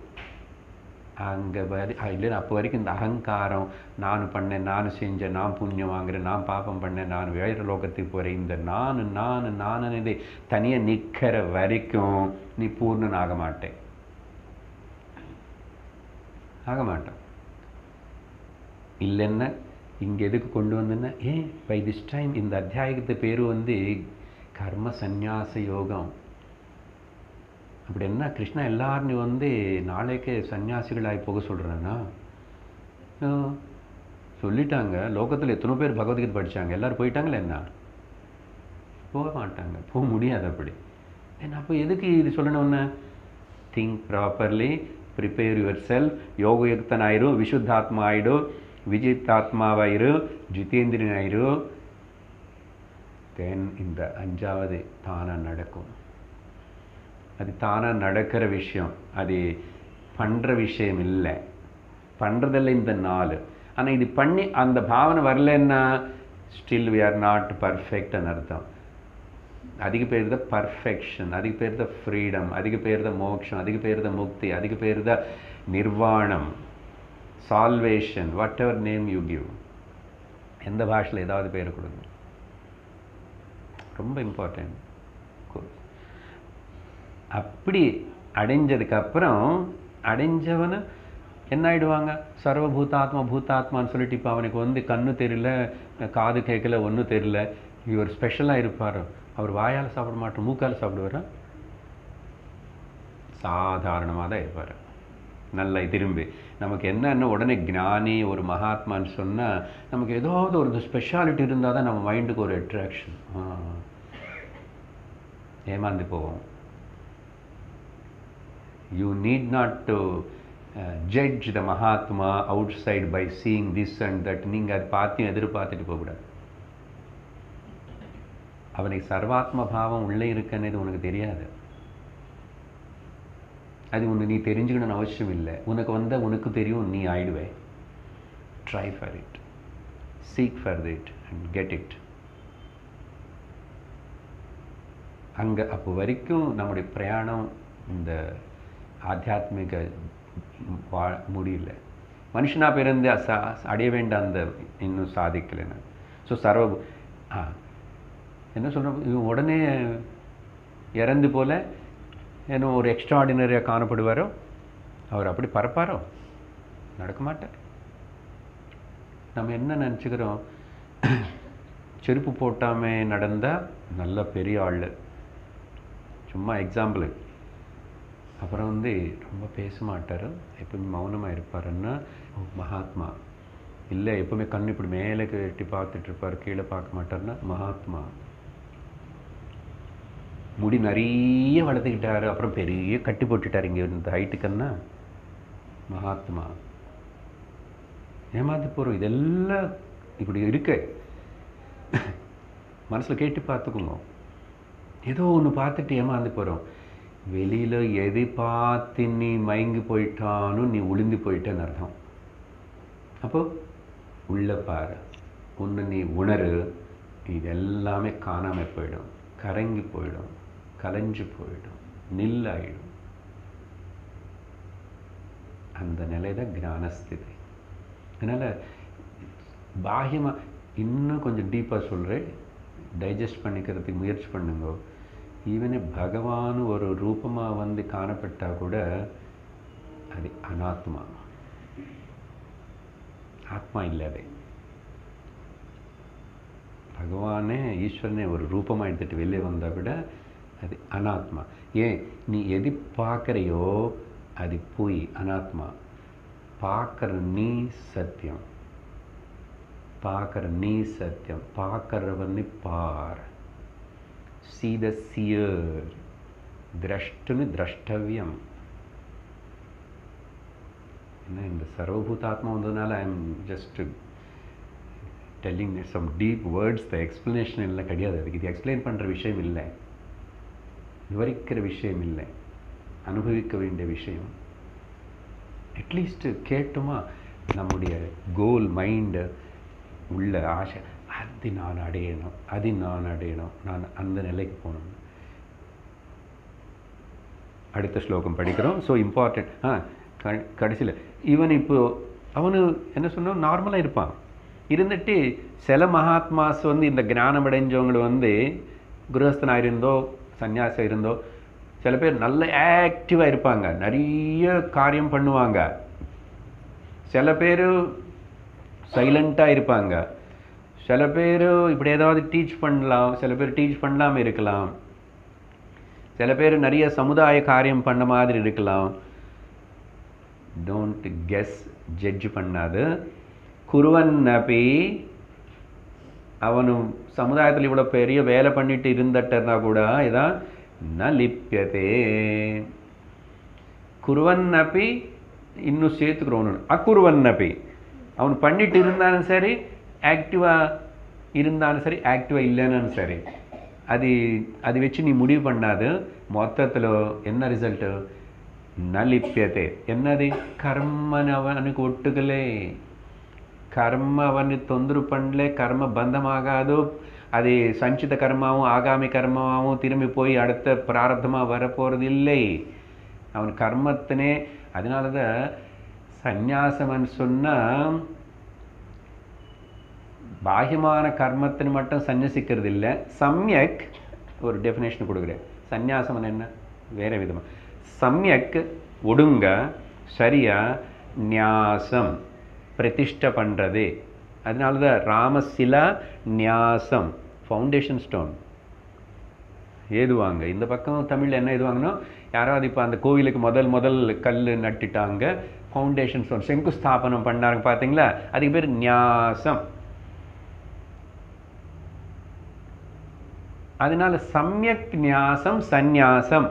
அங்கே வரி இல்லை அப்போ வரைக்கும் இந்த அகங்காரம் நான் பண்ணேன் நான் செஞ்சேன் நான் புண்ணியம் வாங்குறேன் நான் பாப்பம் பண்ணேன் நான் வேறு லோகத்துக்கு போகிறேன் இந்த நான் நான் நானே தனியாக நிற்கிற வரைக்கும் நீ பூர்ணன் ஆக மாட்டேன். ஆக மாட்டேன். இல்லைன்னா இங்கே எதுக்கு கொண்டு வந்தேன்னா ஏன் பை திஸ் டைம் இந்த அத்தியாயத்து பேர் வந்து கர்ம சந்நியாச யோகம். அப்படி என்ன கிருஷ்ணா எல்லாரும் வந்து நாளைக்கே சன்னியாசிகளாகி போக சொல்கிறேன்னா சொல்லிட்டாங்க. லோகத்தில் எத்தனை பேர் பகவத்கீதை படித்தாங்க எல்லோரும் போயிட்டாங்களே என்ன? போக மாட்டாங்க. போக முடியாது அப்படி. ஏன்னா அப்போ எதுக்கு இது சொல்லணும்னு think properly prepare your self யோகயுக்தன் ஆயிரு விசுத்தாத்மா ஆயிடு விஜித்தாத்மாவாயிரு ஜிதேந்திரன் ஆயிரு தென் இந்த அஞ்சாவது தானாக நடக்கும். அது தானாக நடக்கிற விஷயம். அது பண்ணுற விஷயம் இல்லை. பண்ணுறதில்ல இந்த நாள். ஆனால் இது பண்ணி அந்த பாவனை வரலன்னா ஸ்டில் வி ஆர் நாட் பர்ஃபெக்ட்னு அர்த்தம். அதுக்கு பேர் தான் பர்ஃபெக்ஷன் அதுக்கு பேர் தான் ஃப்ரீடம் அதுக்கு பேர் தான் மோக்ஷம் அதுக்கு பேர் தான் முக்தி அதுக்கு பேர் தான் நிர்வாணம் salvation whatever name you give எந்த பாஷையில் ஏதாவது பேர் கொடுங்க. ரொம்ப இம்பார்ட்டன்ட் அப்படி அடைஞ்சதுக்கப்புறம் அடைஞ்சவனை என்ன ஆகிடுவாங்க சர்வபூதாத்மா பூதாத்மான்னு சொல்லிட்டு இப்போ அவனுக்கு வந்து கண்ணு தெரியல காது கேட்கல ஒன்றும் தெரியல. இவர் ஸ்பெஷலாக இருப்பார். அவர் வாயால் சாப்பிட மாட்டோம் மூக்கால் சாப்பிடுவாரா? சாதாரணமாக தான் இருப்பார். நல்லா திரும்பி. நமக்கு என்னென்ன உடனே ஞானி ஒரு மகாத்மான்னு சொன்னால் நமக்கு ஏதாவது ஒரு ஸ்பெஷாலிட்டி இருந்தால் தான் நம்ம மைண்டுக்கு ஒரு அட்ராக்ஷன் ஏமாந்து போவோம். You need not to uh, judge the Mahatma outside by seeing this and that. நீங்கள் அது பார்த்தியும் எதிர்பார்த்துட்டு போகக்கூடாது. அவனுக்கு சர்வாத்ம பாவம் உள்ளே இருக்குன்னு உனக்கு தெரியாது. அது ஒன்று நீ தெரிஞ்சுக்கணும்னு அவசியம் இல்லை. உனக்கு வந்தால் உனக்கு தெரியும் நீ ஆயிடுவே. Try for it seek for it and get it அங்கே அப்போ வரைக்கும் நம்முடைய பிரயாணம் இந்த ஆத்தியாத்மிக வா முடியல. மனுஷனாக பிறந்து சா அடைய வேண்ட அந்த இன்னும் சாதிக்கலைன்னு ஸோ சர்வ ஆ என்ன சொல்கிறோம் இவன் உடனே இறந்து போல ஏன்னோ ஒரு எக்ஸ்ட்ராடினரியாக காணப்படுவாரோ? அவர் அப்படி பறப்பாரோ? நடக்க மாட்டார். நம்ம என்ன நினச்சிக்கிறோம்? செருப்பு போட்டாமே நடந்தால் நல்ல பெரிய ஆள். சும்மா எக்ஸாம்பிளுக்கு அப்புறம் வந்து ரொம்ப பேச மாட்டார். எப்பவுமே மௌனமாக இருப்பாருன்னா மகாத்மா. இல்லை எப்பவுமே கண் இப்படி மேலே கட்டி பார்த்துட்டு இருப்பார் கீழே பார்க்க மாட்டார்னா மகாத்மா. முடி நிறைய வளர்த்துக்கிட்டாரு அப்புறம் பெரிய கட்டி போட்டுட்டார் இங்கே இந்த ஹைட்டுக்கன்னா மகாத்மா. ஏமாந்து போகிறோம் இதெல்லாம் இப்படி இருக்கு. மனசில் கேட்டு பார்த்துக்கோங்க. ஏதோ ஒன்று பார்த்துட்டு ஏமாந்து போகிறோம் வெளியில் எது பார்த்து நீ மயங்கி போயிட்டானோ நீ உளுந்து போயிட்டேன்னு அர்த்தம். அப்போ உள்ள பாரு. ஒன்று நீ உணரு இது எல்லாமே காணாமல் போயிடும். கரங்கி போயிடும். கலைஞ்சு போயிடும். நில்லாயிடும். அந்த நிலை தான் கிரானஸ்திதி அதனால் பாகியமாக இன்னும் கொஞ்சம் டீப்பாக சொல்கிறேன் டைஜஸ்ட் பண்ணிக்கிறதுக்கு முயற்சி பண்ணுங்க. ஈவனே பகவான் ஒரு ரூபமாக வந்து காணப்பட்டால் கூட அது அனாத்மா. ஆத்மா இல்லை அது. பகவானே ஈஸ்வரனே ஒரு ரூபமாக எடுத்துகிட்டு வெளியே வந்தால் கூட அது அனாத்மா. ஏன்? நீ எது பார்க்குறையோ அது போய் அனாத்மா. பார்க்குற நீ சத்தியம். பார்க்குற நீ சத்தியம். பார்க்குறவன்னு பார். See the திரஷ்டுன்னு திரஷ்டவியம். என்ன இந்த சர்வபூதாத்மா வந்ததுனால I am just telling some deep words the explanation இல்லை கிடையாது அதுக்கு. இது எக்ஸ்பிளைன் பண்ணுற விஷயம் இல்லை. விவரிக்கிற விஷயம் இல்லை. அனுபவிக்க வேண்டிய விஷயம். அட்லீஸ்ட் கேட்டுமா? நம்முடைய கோல் மைண்டு உள்ள ஆசை. அது நான் அடையணும் அது நான் அடையணும். நான் அந்த நிலைக்கு போகணும் அடுத்த ஸ்லோகம் படிக்கிறோம். ஸோ இம்பார்ட்டன்ட் ஆ க கடைசியில். இவன் இப்போ அவனு என்ன சொன்னோம் நார்மலாக இருப்பான். இருந்துட்டு சில மகாத்மாஸ் வந்து இந்த ஞானம் அடைஞ்சவங்களை வந்து குருஹஸ்தனாக இருந்தோ சன்னியாசம் இருந்தோ சில பேர் நல்ல ஆக்டிவாக இருப்பாங்க. நிறைய காரியம் பண்ணுவாங்க. சில பேர் சைலண்ட்டாக இருப்பாங்க. சில பேர் இப்படி ஏதாவது டீச் பண்ணலாம் சில பேர் டீச் பண்ணாமல் இருக்கலாம். சில பேர் நிறைய சமுதாய காரியம் பண்ண மாதிரி இருக்கலாம். டோன்ட் கெஸ் ஜட்ஜ் பண்ணாது. குருவன் அப்பி அவனும் சமுதாயத்தில் இவ்வளோ பெரிய வேலை பண்ணிட்டு இருந்துட்டா கூட இதான் ந லிப்பியதே குருவன் அப்பி இன்னும் சேர்த்துக்கிறோன்னு. அக்குருவன் அப்பி அவன் பண்ணிட்டு இருந்தாலும் சரி ஆக்டிவாக இருந்தாலும் சரி ஆக்டிவாக இல்லைனாலும் சரி அது அது வச்சு நீ முடிவு பண்ணாது. மொத்தத்தில் என்ன ரிசல்ட்டு நலிப்பியதே என்னது? கர்மன் அவனுக்கு ஒட்டுக்கலே. கர்ம அவனு தொந்தரவு பண்ணல கர்ம பந்தமாகாதோ அது சஞ்சித கர்மாவும் ஆகாமி கர்மாவும் திரும்பி போய் அடுத்த பிராரத்தமாக வரப்போகிறது இல்லை அவன் கர்மத்தினே அதனால தான் சந்நியாசம்னு சொன்னால் பாஹ்யமான கர்மத்தின் மட்டும் சந்நிசிக்கிறது இல்லை. சம்யக் ஒரு டெஃபினேஷன் கொடுக்குறேன். சந்நியாசம் என்ன? வேற விதமாக சம்யக் ஒடுங்க சரியா நியாசம் பிரதிஷ்டை பண்ணுறது அதனால தான் ராமசிலா நியாசம் ஃபவுண்டேஷன் ஸ்டோன் ஏதுவாங்க? இந்த பக்கம் தமிழில் என்ன ஏதுவாங்கன்னா யாராவது இப்போ அந்த கோவிலுக்கு முதல் முதல் கல் நட்டுட்டாங்க ஃபவுண்டேஷன் ஸ்டோன் செங்குஸ்தாபனம் பண்ணாங்க பார்த்தீங்களா அதுக்கு பேர் நியாசம் அதனால சமயக் நியாசம் சந்நியாசம்.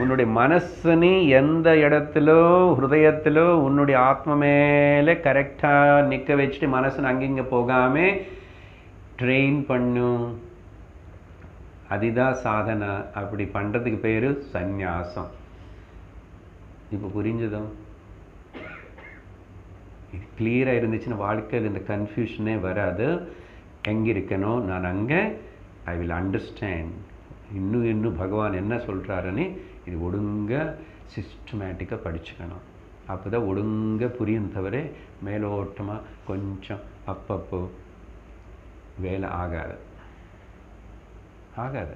உன்னுடைய மனசு எந்த இடத்துலோ ஹிருதயத்திலோ உன்னுடைய ஆத்ம மேலே கரெக்டாக நிற்க வச்சுட்டு மனசுன்னு அங்கிங்கே போகாம ட்ரெயின் பண்ணும் அதுதான் சாதனை. அப்படி பண்ணுறதுக்கு பேர் சந்நியாசம். இப்போ புரிஞ்சதும் இது கிளியராக இருந்துச்சுன்னா வாழ்க்கையில் இந்த கன்ஃபியூஷனே வராது. எங்கே இருக்கணும் நான் அங்கே ஐ வில் அண்டர்ஸ்டாண்ட் இன்னும் இன்னும் பகவான் என்ன சொல்கிறாருன்னு இது ஒழுங்காக சிஸ்டமேட்டிக்காக படிச்சுக்கணும். அப்போ தான் ஒழுங்காக புரியும் தவிர மேலோட்டமாக கொஞ்சம் அப்பப்போ வேலை ஆகாது. ஆகாது.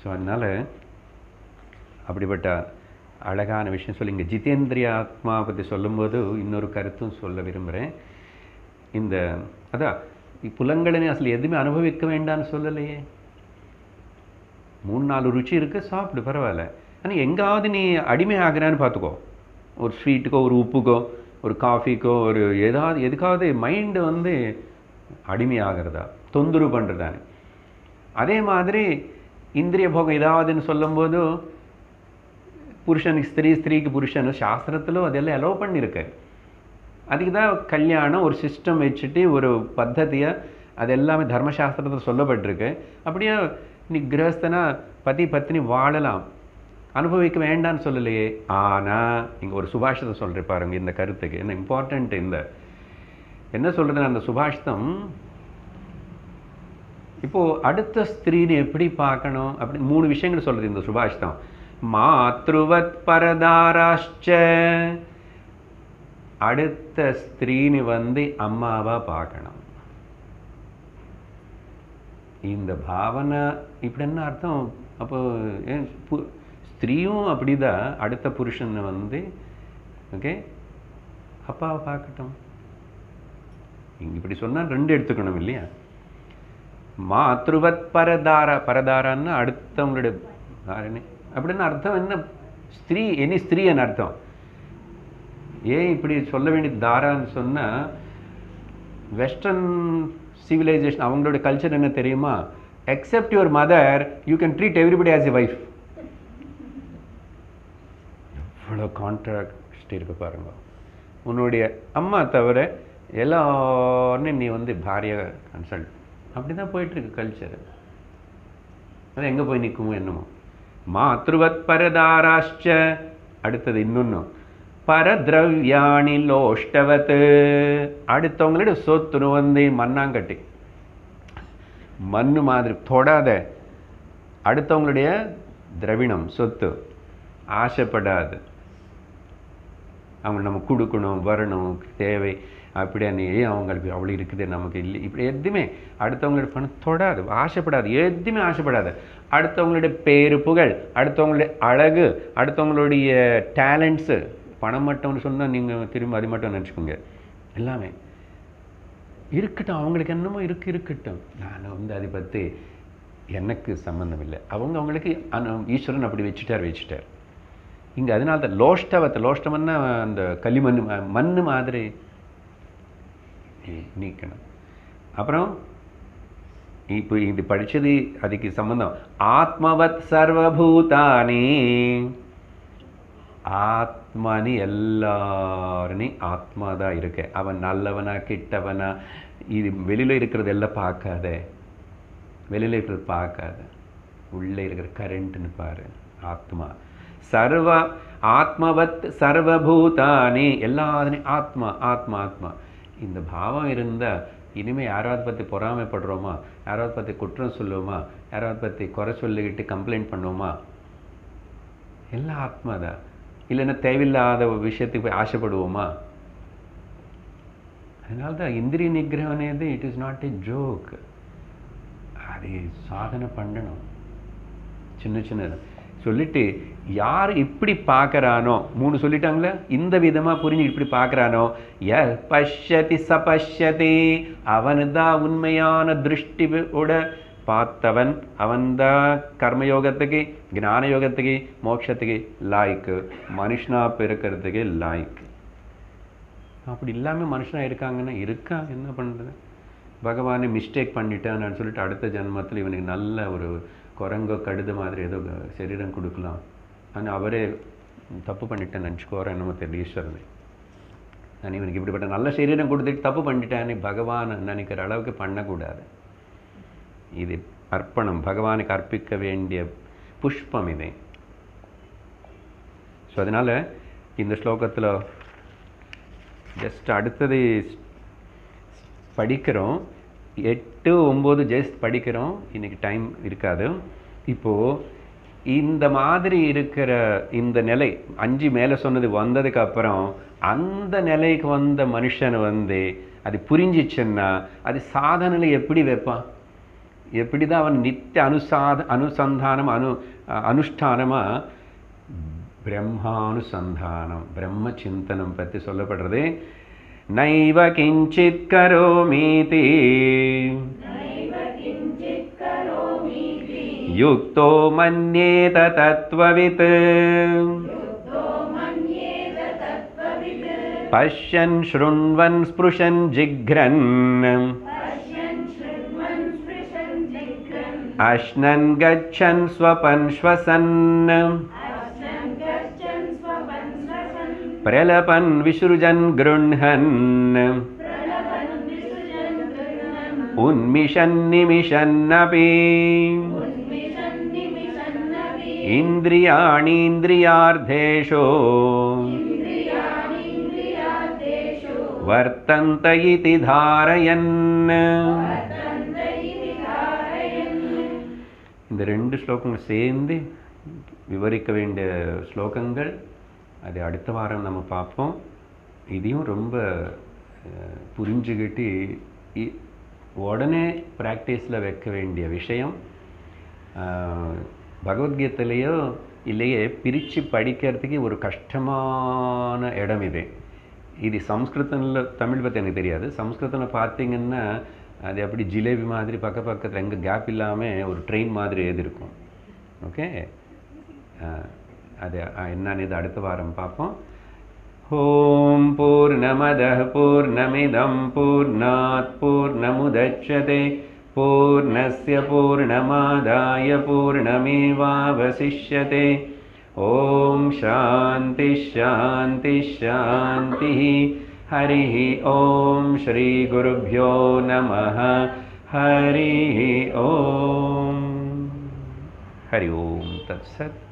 ஸோ அதனால் அப்படிப்பட்ட அழகான விஷயம் சொல்லி இங்கே ஜிதேந்திரிய ஆத்மா பற்றி சொல்லும்போது இன்னொரு கருத்தும் சொல்ல விரும்புகிறேன் இந்த அதான் புலங்களை அசல் எதுவுமே அனுபவிக்க வேண்டாம்னு சொல்லலையே மூணு நாலு ருச்சி இருக்குது சாப்பிடு பரவாயில்ல ஆனால் எங்காவது நீ அடிமை ஆகிறான்னு பார்த்துக்கோ ஒரு ஸ்வீட்டுக்கோ ஒரு உப்புக்கோ ஒரு காஃபிக்கோ ஒரு ஏதாவது எதுக்காவது மைண்டு வந்து அடிமை ஆகிறதா தொந்தரவு பண்ணுறதானே அதே மாதிரி இந்திரிய போகம் ஏதாவதுன்னு சொல்லும்போது புருஷனுக்கு ஸ்திரீ ஸ்திரீக்கு புருஷன் சாஸ்திரத்திலும் அதெல்லாம் அலோவ் பண்ணியிருக்காரு அதுக்கு தான் கல்யாணம் ஒரு சிஸ்டம் வச்சுட்டு ஒரு பத்ததியை அது எல்லாமே தர்மசாஸ்திரத்தில் சொல்லப்பட்டிருக்கு. அப்படியே நீ கிரகஸ்தனா பதி பத்னி வாழலாம். அனுபவிக்க வேண்டாம்னு சொல்லலையே. ஆனால் இங்கே ஒரு சுபாஷிதம் சொல்கிறேன் பாருங்க இந்த கருத்துக்கு. என்ன இம்பார்ட்டண்ட் இந்த. என்ன சொல்கிறது அந்த சுபாஷிதம் இப்போது அடுத்த ஸ்திரீன்னு எப்படி பார்க்கணும்? அப்படி மூணு விஷயங்கள் சொல்கிறது இந்த சுபாஷிதம். மாத்ருவத் பரதாராஷ்ட அடுத்த ஸ்திரீனி வந்து அம்மாவா பார்க்கணும். இந்த பாவனை இப்படி என்ன அர்த்தம் அப்போ ஏன் பு- ஸ்திரீயும் அப்படிதான் அடுத்த புருஷனை வந்து ஓகே அப்பாவை பார்க்கட்டும். இங்க இப்படி சொன்னா ரெண்டு எடுத்துக்கணும் இல்லையா? மாத்ருவத் பரதாரா பரதாரான்னா அடுத்தவங்களுடைய அப்படின்னா அப்படின்னு அர்த்தம் என்ன? ஸ்திரீ எனி ஸ்திரீன்னு அர்த்தம்? ஏன் இப்படி சொல்ல வேண்டியது தாரான்னு சொன்னால் வெஸ்டர்ன் சிவிலைசேஷன் அவங்களோட கல்ச்சர் என்ன தெரியுமா? Except your mother you can treat everybody as a wife எவ்வளோ கான்ட்ராக்ட் இருக்கு பாருங்க. உன்னுடைய அம்மா தவிர எல்லாரும் நீ வந்து பாரிய கன்சல்ட் அப்படி தான் போயிட்டுருக்கு கல்ச்சர் அது எங்கே போய் நிற்குமோ என்னமோ. மாத்ருவத் பரதாராஷ்ட அடுத்தது இன்னொன்று பரதிரவியாணி லோஷ்டவத்து அடுத்தவங்களோட சொத்துரு வந்து மண்ணாங்கட்டி. மண்ணு மாதிரி தொடாத அடுத்தவங்களுடைய திரவிணம் சொத்து. ஆசைப்படாது. அவங்க நம்ம கொடுக்கணும் வரணும் தேவை. அப்படியே ஏன் அவங்களுக்கு அவ்வளோ இருக்குது நமக்கு இல்லை. இப்படி எதுவுமே அடுத்தவங்களோட பணம் தொடாது ஆசைப்படாது. எதுவுமே ஆசைப்படாது. அடுத்தவங்களுடைய பேரு புகழ். அடுத்தவங்களுடைய அழகு. அடுத்தவங்களுடைய டேலண்ட்ஸு பணம் மட்டும்னு சொன்னால் நீங்கள் திரும்ப அது மட்டும் நினச்சிக்கோங்க. எல்லாமே. இருக்கட்டும் அவங்களுக்கு என்னமோ இருக்கு இருக்கட்டும். நான் வந்து அதை பற்றி எனக்கு சம்மந்தம் இல்லை. அவங்க அவங்களுக்கு ஈஸ்வரன் அப்படி வச்சுட்டார் வச்சுட்டார். இங்கே அதனால தான் லோஷ்டவத்தை லோஷ்டமன்னா அந்த களிமண் மண் மண்ணு மாதிரி நீக்கணும். அப்புறம் இப்போ இது படிச்சது அதுக்கு சம்மந்தம் ஆத்மவத் சர்வபூதானே. ஆத்மானி எல்லாருனையும் ஆத்மா தான் இருக்கு. அவன் நல்லவனா கிட்டவனா இது வெளியில் இருக்கிறது எல்லாம் பார்க்காத. வெளியில் இருக்கிறது பார்க்காத. உள்ளே இருக்கிற கரண்ட்னு பாரு ஆத்மா. சர்வ ஆத்மவத் சர்வபூதானி எல்லாருமே ஆத்மா ஆத்மா ஆத்மா. இந்த பாவம் இருந்தால் இனிமேல் யாராவது பற்றி பொறாமைப்படுறோமா? யாராவது பற்றி குற்றம் சொல்லுவோமா? யாராவது பற்றி குறை சொல்லிக்கிட்டு கம்ப்ளைண்ட் பண்ணுவோமா? எல்லாம் ஆத்மா தான் இல்லைன்னா தேவையில்லாத விஷயத்துக்கு போய் ஆசைப்படுவோமா? அதனால தான் இந்திரிய நிகிரகம்னேது it is not a joke அதை சாதனை பண்ணணும். சின்ன சின்ன சொல்லிட்டு யார் இப்படி பார்க்குறானோ மூணு சொல்லிட்டாங்களே? இந்த விதமாக புரிஞ்சு இப்படி பார்க்குறானோ? எ பஷ்யதி ச பஷ்யதி. அவனு தான் உண்மையான திருஷ்டி திருஷ்டியோட பார்த்தவன் அவன்தான் கர்மயோகத்துக்கு ஞான யோகத்துக்கு மோட்சத்துக்கு லாய்க்கு. மனுஷனா பிறக்கிறதுக்கு லாய்க்கு. அப்படி இல்லாமல் மனுஷனாக இருக்காங்கன்னா இருக்கா? என்ன பண்ணுறது பகவானை மிஸ்டேக் பண்ணிட்டான்னு சொல்லிட்டு அடுத்த ஜென்மத்தில் இவனுக்கு நல்ல ஒரு குரங்கோ கடுது மாதிரி ஏதோ சரீரம் கொடுக்கலாம். ஆனால் அவரே தப்பு பண்ணிட்டேன் நினச்சிக்கோறேன் என்னமோ தெரியல ஈஸ்வரனை. நான் இவனுக்கு இப்படிப்பட்ட நல்ல சரீரம் கொடுத்துட்டு தப்பு பண்ணிட்டேன்னு பகவான் நினைக்கிற அளவுக்கு பண்ணக்கூடாது. இது அர்ப்பணம் பகவானுக்கு அர்ப்பிக்க வேண்டிய புஷ்பம் இது. ஸோ அதனால் இந்த ஸ்லோகத்தில் ஜஸ்ட் அடுத்தது படிக்கிறோம். எட்டு ஒம்பது ஜஸ்ட் படிக்கிறோம். இன்னைக்கு டைம் இருக்காது. இப்போது இந்த மாதிரி இருக்கிற இந்த நிலை அஞ்சு மேலே சொன்னது வந்ததுக்கு அப்புறம் அந்த நிலைக்கு வந்த மனுஷன் வந்து அது புரிஞ்சிச்சுன்னா அது சாதனையில் எப்படி வைப்பான்? எப்படி தான் அவன் நித்திய அனுசாத அனுசந்தானம் அனு அனுஷ்டானமாக பிரம்மானுசந்தானம் பிரம்ம சிந்தனம் பற்றி சொல்லப்படுறது நைவ கிஞ்சித் கரோமீதி யுக்தோ மன்யேத தத்வவித் பஷ்யன் ஸ்ருண்வன் ஸ்புருஷன் ஜிக்ரன் अश्नन् गच्छन् स्वपन् श्वसन्। प्रलपन् विसृजन् गृह्णन्। उन्मिषन् निमिषन्नपि। इन्द्रियाणीन्द्रियार्धेशो वर्तन्त इति धारयन्। இந்த ரெண்டு ஸ்லோகங்கள் சேர்ந்து விவரிக்க வேண்டிய ஸ்லோகங்கள். அது அடுத்த வாரம் நம்ம பார்ப்போம். இதையும் ரொம்ப புரிஞ்சுக்கிட்டு இ- உடனே ப்ராக்டிஸில் வைக்க வேண்டிய விஷயம் பகவத்கீதையிலையோ இல்லையே பிரித்து படிக்கிறதுக்கு ஒரு கஷ்டமான இடம் இது. இது சம்ஸ்கிருதத்தில் தமிழ் பற்றி எனக்கு தெரியாது. சம்ஸ்கிருதத்தில் பார்த்திங்கன்னா அது அப்படி ஜிலேபி மாதிரி பக்க பக்கத்தில் எங்கே கேப் இல்லாமல் ஒரு ட்ரெயின் மாதிரி எது இருக்கும். ஓகே அது என்னன்னு இது அடுத்த வாரம் பார்ப்போம். ஓம் பூர்ணமத பூர்ணமிதம் பூர்ணாத் பூர்ணமுதச்சதே. பூர்ணஸ்ய பூர்ணமாதாய பூர்ணமேவாவசிஷ்யதே. ஓம் சாந்தி ஷாந்தி ஷாந்தி हरिः ॐ श्रीगुरुभ्यो नमः। हरिः ॐ हरि ओं तत्सत्।